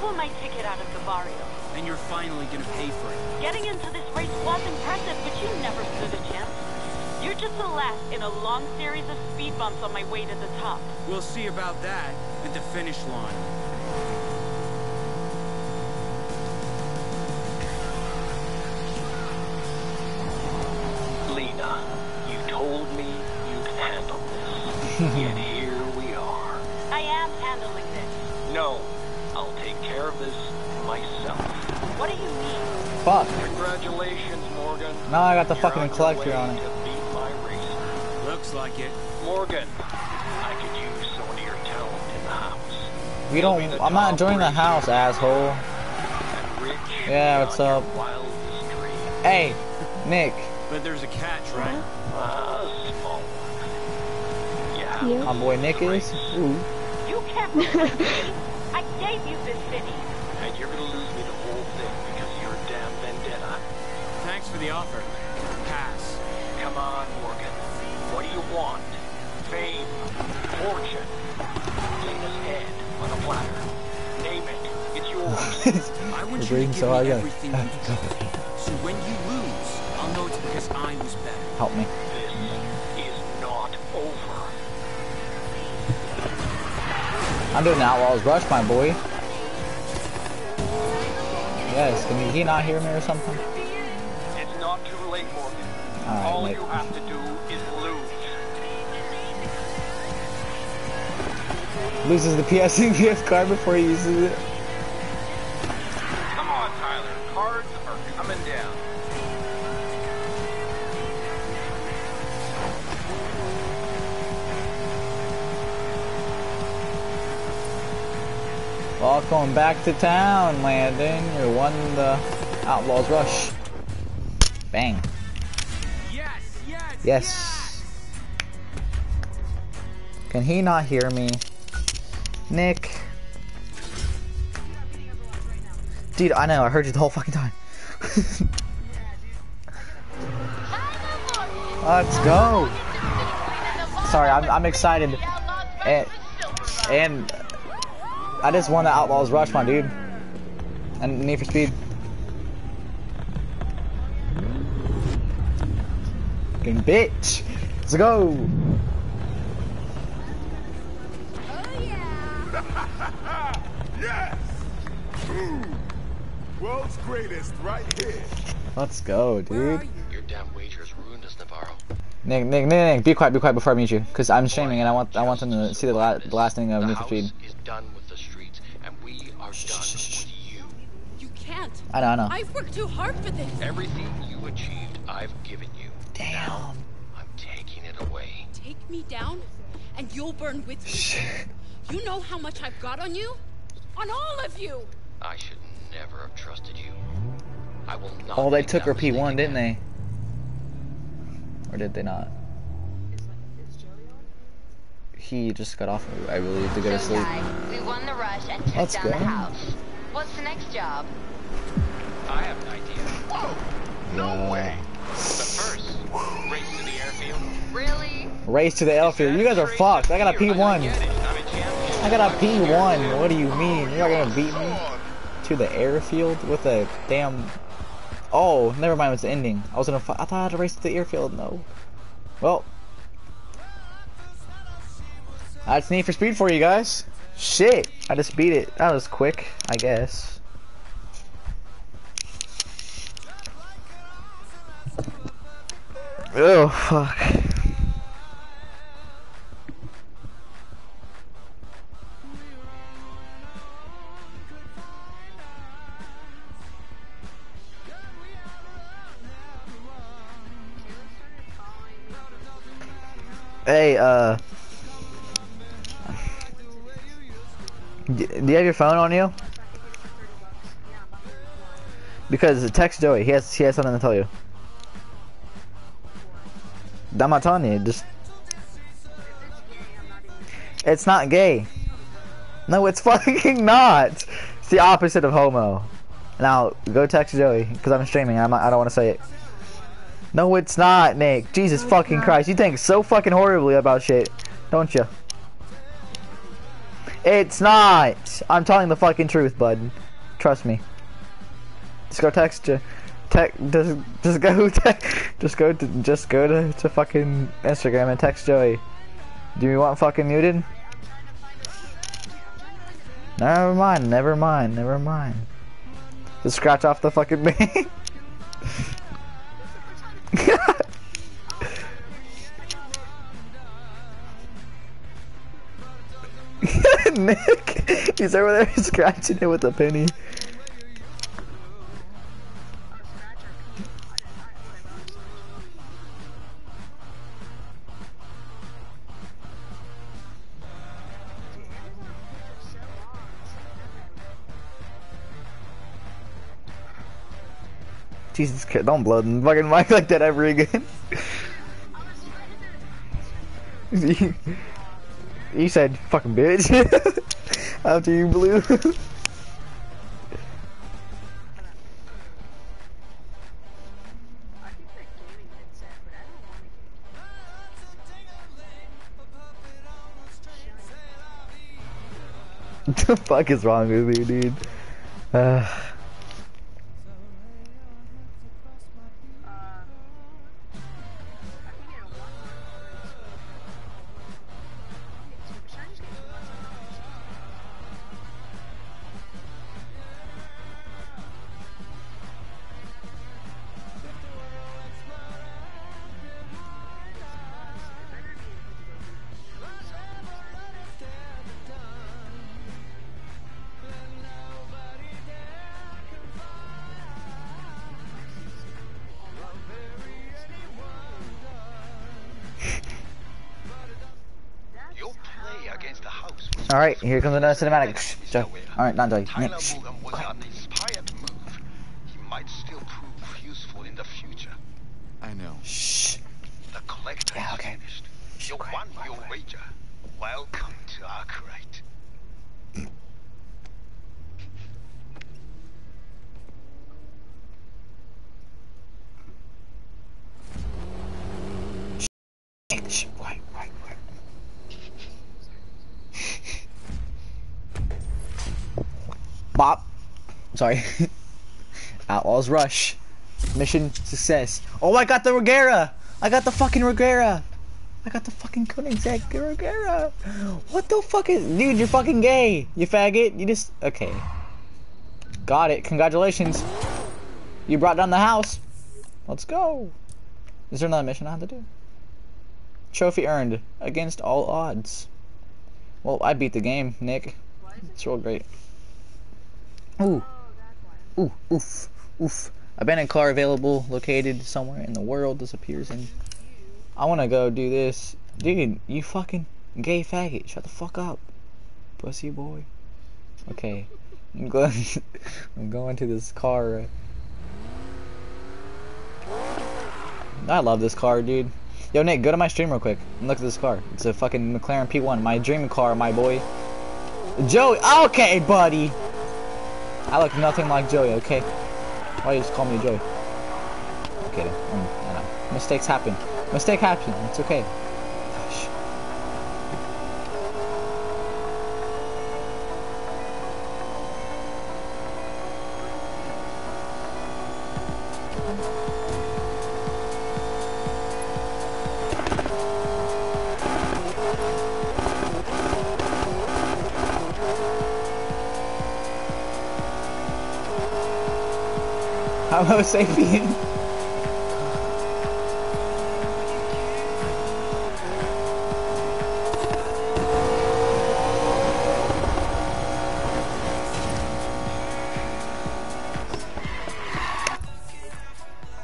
stole my ticket out of the barrio. And you're finally gonna pay for it. Getting into this race was impressive, but you never stood a chance. You're just the last in a long series of speed bumps on my way to the top. We'll see about that at the finish line. Now I got the fucking collector on it. Looks like it. Morgan, I could use some of your talent in the house. We don't. I'm not joining the house, asshole. Yeah, what's up? Hey, Nick. But there's a catch, uh-huh. right? Yeah. My boy Nick is. Ooh. You kept me. I gave you this city. And you're gonna lose me the whole thing for the offer. Pass. Come on, Morgan. What do you want? Fame. Fortune. Dana's head on a platter. Name it. It's yours. I want you to give so me everything you got. So when you lose, I'll know it's because I was better. Help me. This is not over. I'm doing the Outlaws Rush, my boy. Yes, can he not hear me or something? late, Morgan. All, you have to do is lose. Loses the PS and card before he uses it. Come on, Tyler. Cards are coming down. Welcome back to town, Landon. You won the Outlaws Rush. Bang. Yes, yes, yes. yes. Can he not hear me? Nick. Dude, I know, I heard you the whole fucking time. Let's go. Sorry, I'm, I'm excited. And, and I just won the Outlaws Rush, my dude. And Need for Speed. fucking bitch. Let's go. Oh, yeah. yes. Ooh. World's greatest right here. Let's go, dude. Your damn wagers ruined us, Navarro. Nick, Nick, Nick, Nick, be quiet, be quiet before I meet you, because I'm shaming and I want, I want them to see the, la the last thing of Need Feed. Is done with the streets, and we are shh, done shh, shh. with you. You can't. I know, I know. I've worked too hard for this. Everything you achieved, I've given you. Damn. Now, I'm taking it away. Take me down, and you'll burn with me. you know how much I've got on you? On all of you! I should never have trusted you. I will not. Oh, they took that her mistake P1, didn't they? Or did they not? He just got off, I believe, to go to sleep. guys, we won the rush and took Let's down go. the house. What's the next job? I have an idea. whoa No uh, way. But first, Really? Race to the airfield. You guys are fucked. I got a P1. I got a P1. What do you mean? You're not gonna beat me? To the airfield with a damn. Oh, never mind. It's ending. I was gonna. I thought I had to race to the airfield. No. Well. That's Need for Speed for you guys. Shit. I just beat it. That was quick, I guess. Oh, fuck. Hey, uh. Do you have your phone on you? Because text Joey. He has he has something to tell you. I'm not telling you. Just. It's not gay. No, it's fucking not. It's the opposite of homo. Now go text Joey because I'm streaming. I'm I don't want to say it. No, it's not, Nick. Jesus fucking Christ. You think so fucking horribly about shit, don't you? It's not. I'm telling the fucking truth, bud. Trust me. Just go text you. Tech, just, just go, te just go to, just go to, to fucking Instagram and text Joey. Do you want fucking muted? Never mind, never mind, never mind. Just scratch off the fucking name. Nick, he's over there scratching it with a penny. Jesus Christ, don't blow the fucking mic like that ever again. you, said fucking bitch. After you blew. the fuck is wrong with you, dude? Uh, house was all right, here comes another cinematic. Shh, Joe. All right, not Joey. Tyler Nick. Shh. Morgan was an inspired move. He might still prove useful in the future. I know. Shh. The collector Yeah, okay. finished. You won your wager. Welcome to Arkwright. Shh. Wait, wait, wait. Bop. Sorry. Outlaws Rush. Mission success. Oh, I got the Regera. I got the fucking Regera. I got the fucking Koenigsegg Regera. What the fuck is... Dude, you're fucking gay. You faggot. You just... Okay. Got it. Congratulations. You brought down the house. Let's go. Is there another mission I have to do? Trophy earned against all odds. Well, I beat the game, Nick. It's real great. Ooh. Ooh, oof, oof. Abandoned car available, located somewhere in the world, disappears in. I wanna go do this. Dude, you fucking gay faggot. Shut the fuck up. Pussy boy. Okay. I'm going I'm going to this car. I love this car, dude. Yo, Nick, go to my stream real quick and look at this car. It's a fucking McLaren P1, my dream car, my boy. Joey, okay, buddy. I look nothing like Joey, okay? Why you just call me Joey? I'm kidding. Um, I know. Mistakes happen. Mistake happen. It's okay. Hello, Sapien.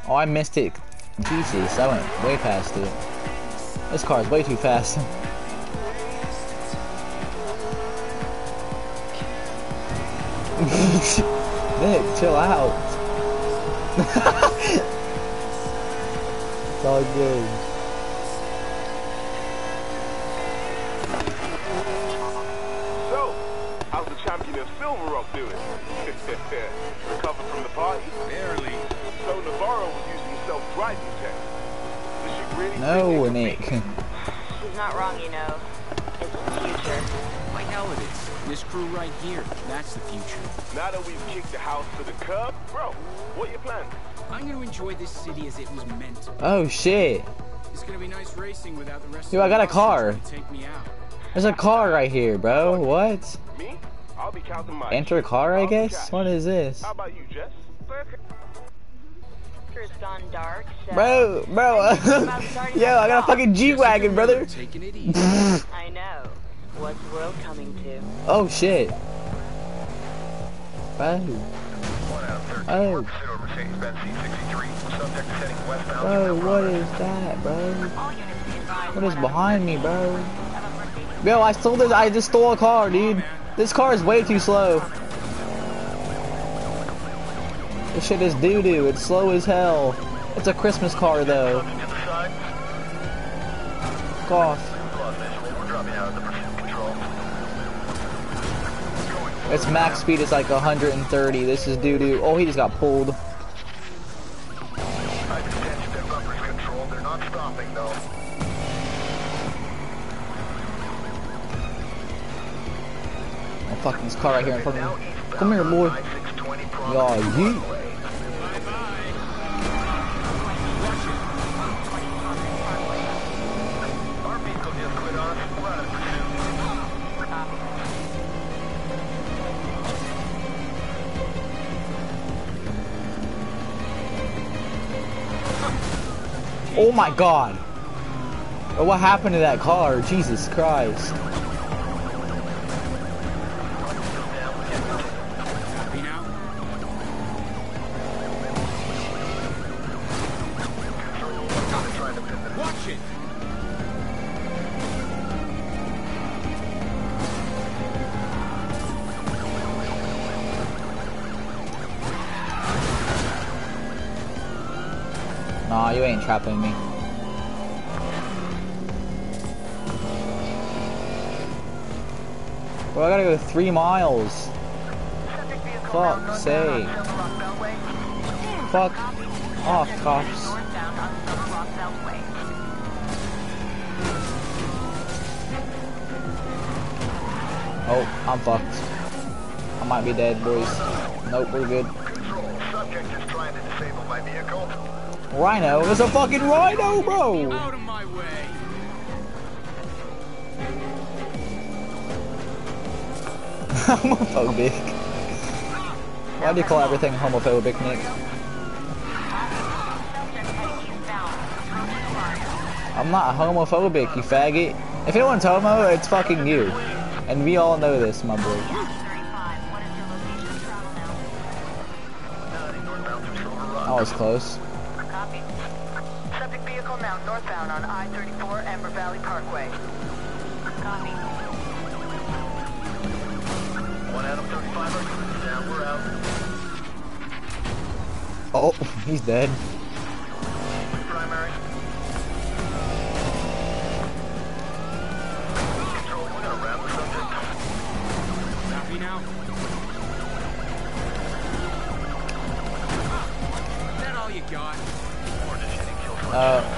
Oh, I missed it. Jesus, I went way past it. This car is way too fast. Nick, chill out. It's all good. So, how's the champion of Silver Rock doing? Recovered from the party? Barely. So Navarro was using self-driving tech. Does she really No, Nick. She's not wrong, you know. It's the future. Like hell it is. This crew right here, that's the future. Now that we've kicked the house to the curb, bro, what your plans? I'm gonna enjoy this city as it was meant to. Oh shit. It's gonna be nice racing without the rest Yo, of I got a car. Take me out. There's a car right here, bro. What? Me? I'll be counting my Enter car, I guess? What is this? How about you, Jess? It's gone dark, so... Bro, bro. Yo, I got a fucking G-Wagon, brother. Taking it easy. I know. What's the world coming to? Oh shit. Bro. Oh. Bro, what is that, bro? What is behind me, bro? Yo, I stole this. I just stole a car, dude. This car is way too slow. This shit is doo doo. It's slow as hell. It's a Christmas car, though. Fuck off. Its max speed is like 130. This is doo doo. Oh, he just got pulled. Oh, fuck, this car right here in front of me. Come here, boy. Y'all. Oh my god. What happened to that car? Jesus Christ. You ain't trapping me. Bro, I gotta go three miles. Fuck sake. Fuck off, cops. Oh, I'm fucked. I might be dead, boys. Nope, we're good. Subject is trying to disable my vehicle. Rhino? There's a fucking rhino, bro! Out of my way! Homophobic. Why do you call everything homophobic, Nick? I'm not homophobic, you faggot. If anyone's homo, it's fucking you. And we all know this, my boy. I was close. Parkway. Copy. One Adam 35 down. We're out. Oh, he's dead. Primary. Control, we're gonna wrap the subject. Copy now. Is that all you got? We're initiating kill switch. Uh,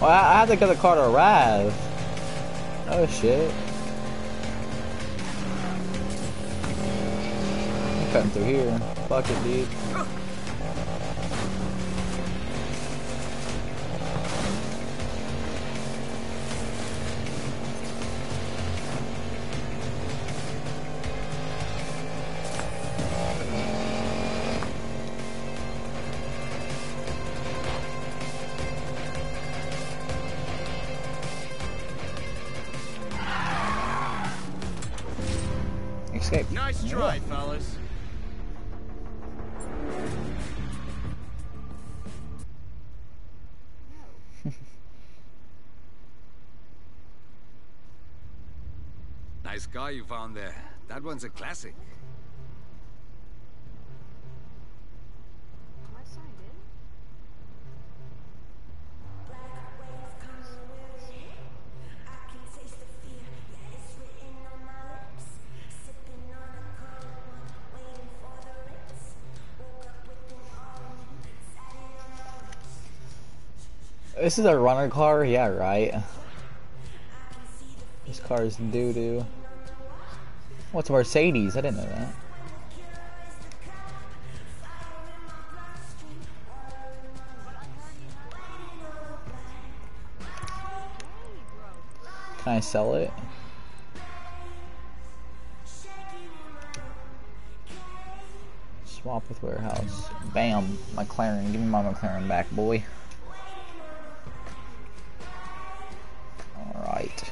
well, I, I had to get the car to arrive. Oh shit. I'm cutting through here. Fuck it, dude. Nice car you found there. That one's a classic. This is a runner car? Yeah, right. This car is doo doo. What's a Mercedes? I didn't know that. Can I sell it? Swap with warehouse. Bam, McLaren. Give me my McLaren back, boy. Alright.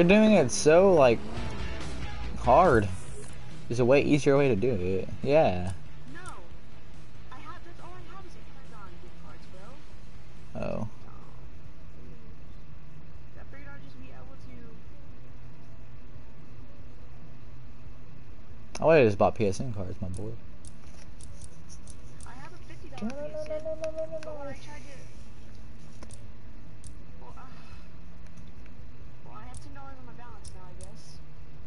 You're doing it so, like, hard. There's a way easier way to do it. Yeah. Oh. I would have just bought PSN cards, my boy. But when I tried to... Well, uh, well, I have $10 on my balance now, I guess.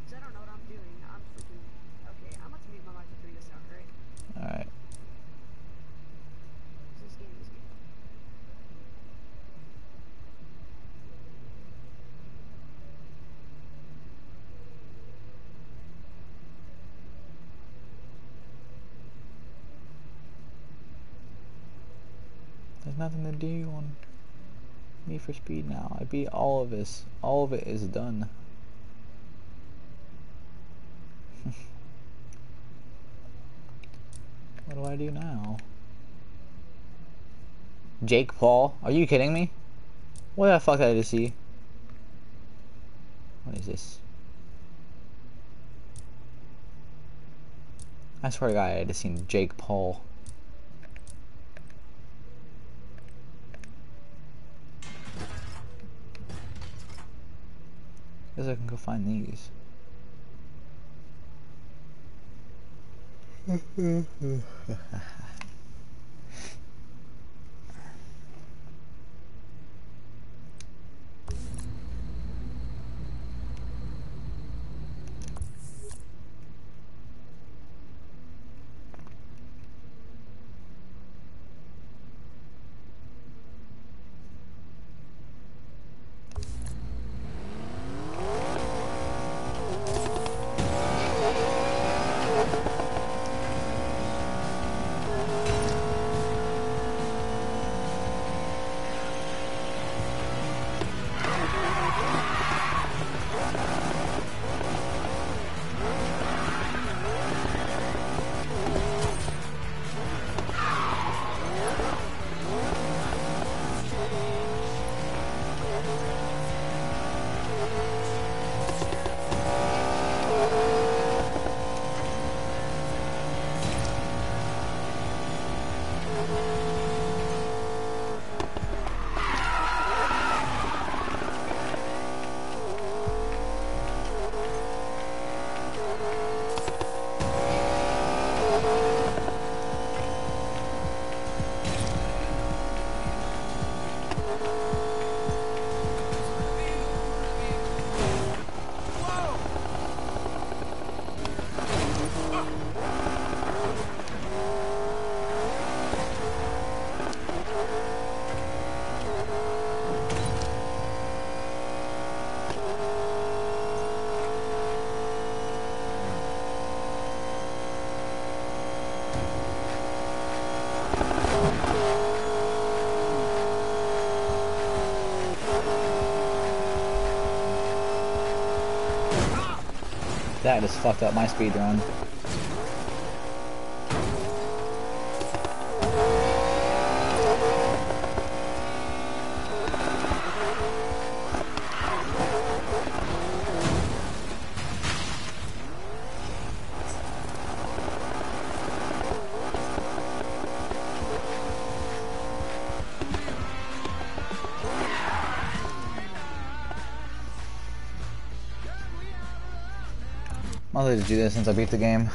Because I don't know what I'm doing. I'm freaking... Okay, I'm about to mute my mic and figure this out, right? Alright. This game is game. There's nothing to do on Need for Speed now. I beat all of this. All of it is done. what do I do now? Jake Paul? Are you kidding me? What the fuck did I just see? What is this? I swear to God, I just seen Jake Paul. Guess I can go find these. just fucked up. My speed do this since I beat the game.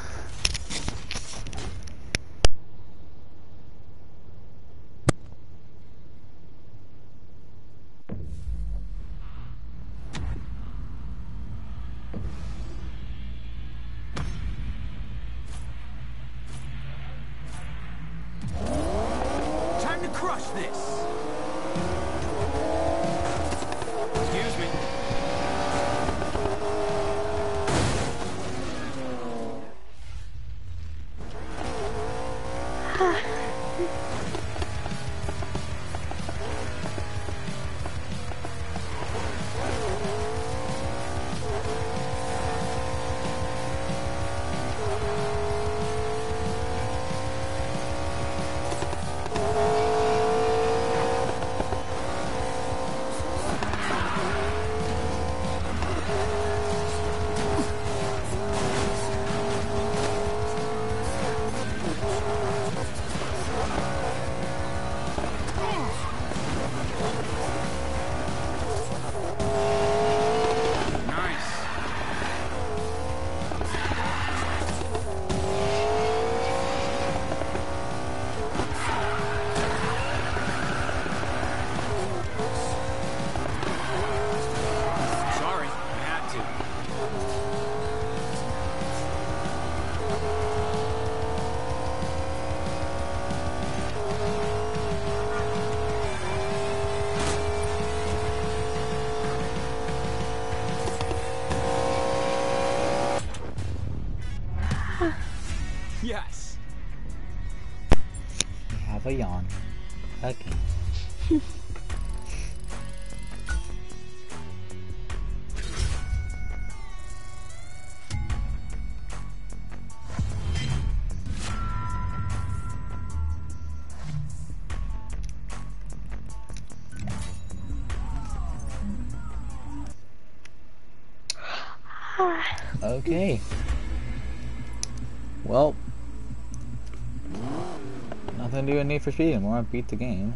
Okay. Well, nothing to do in Need for Speed anymore. I beat the game.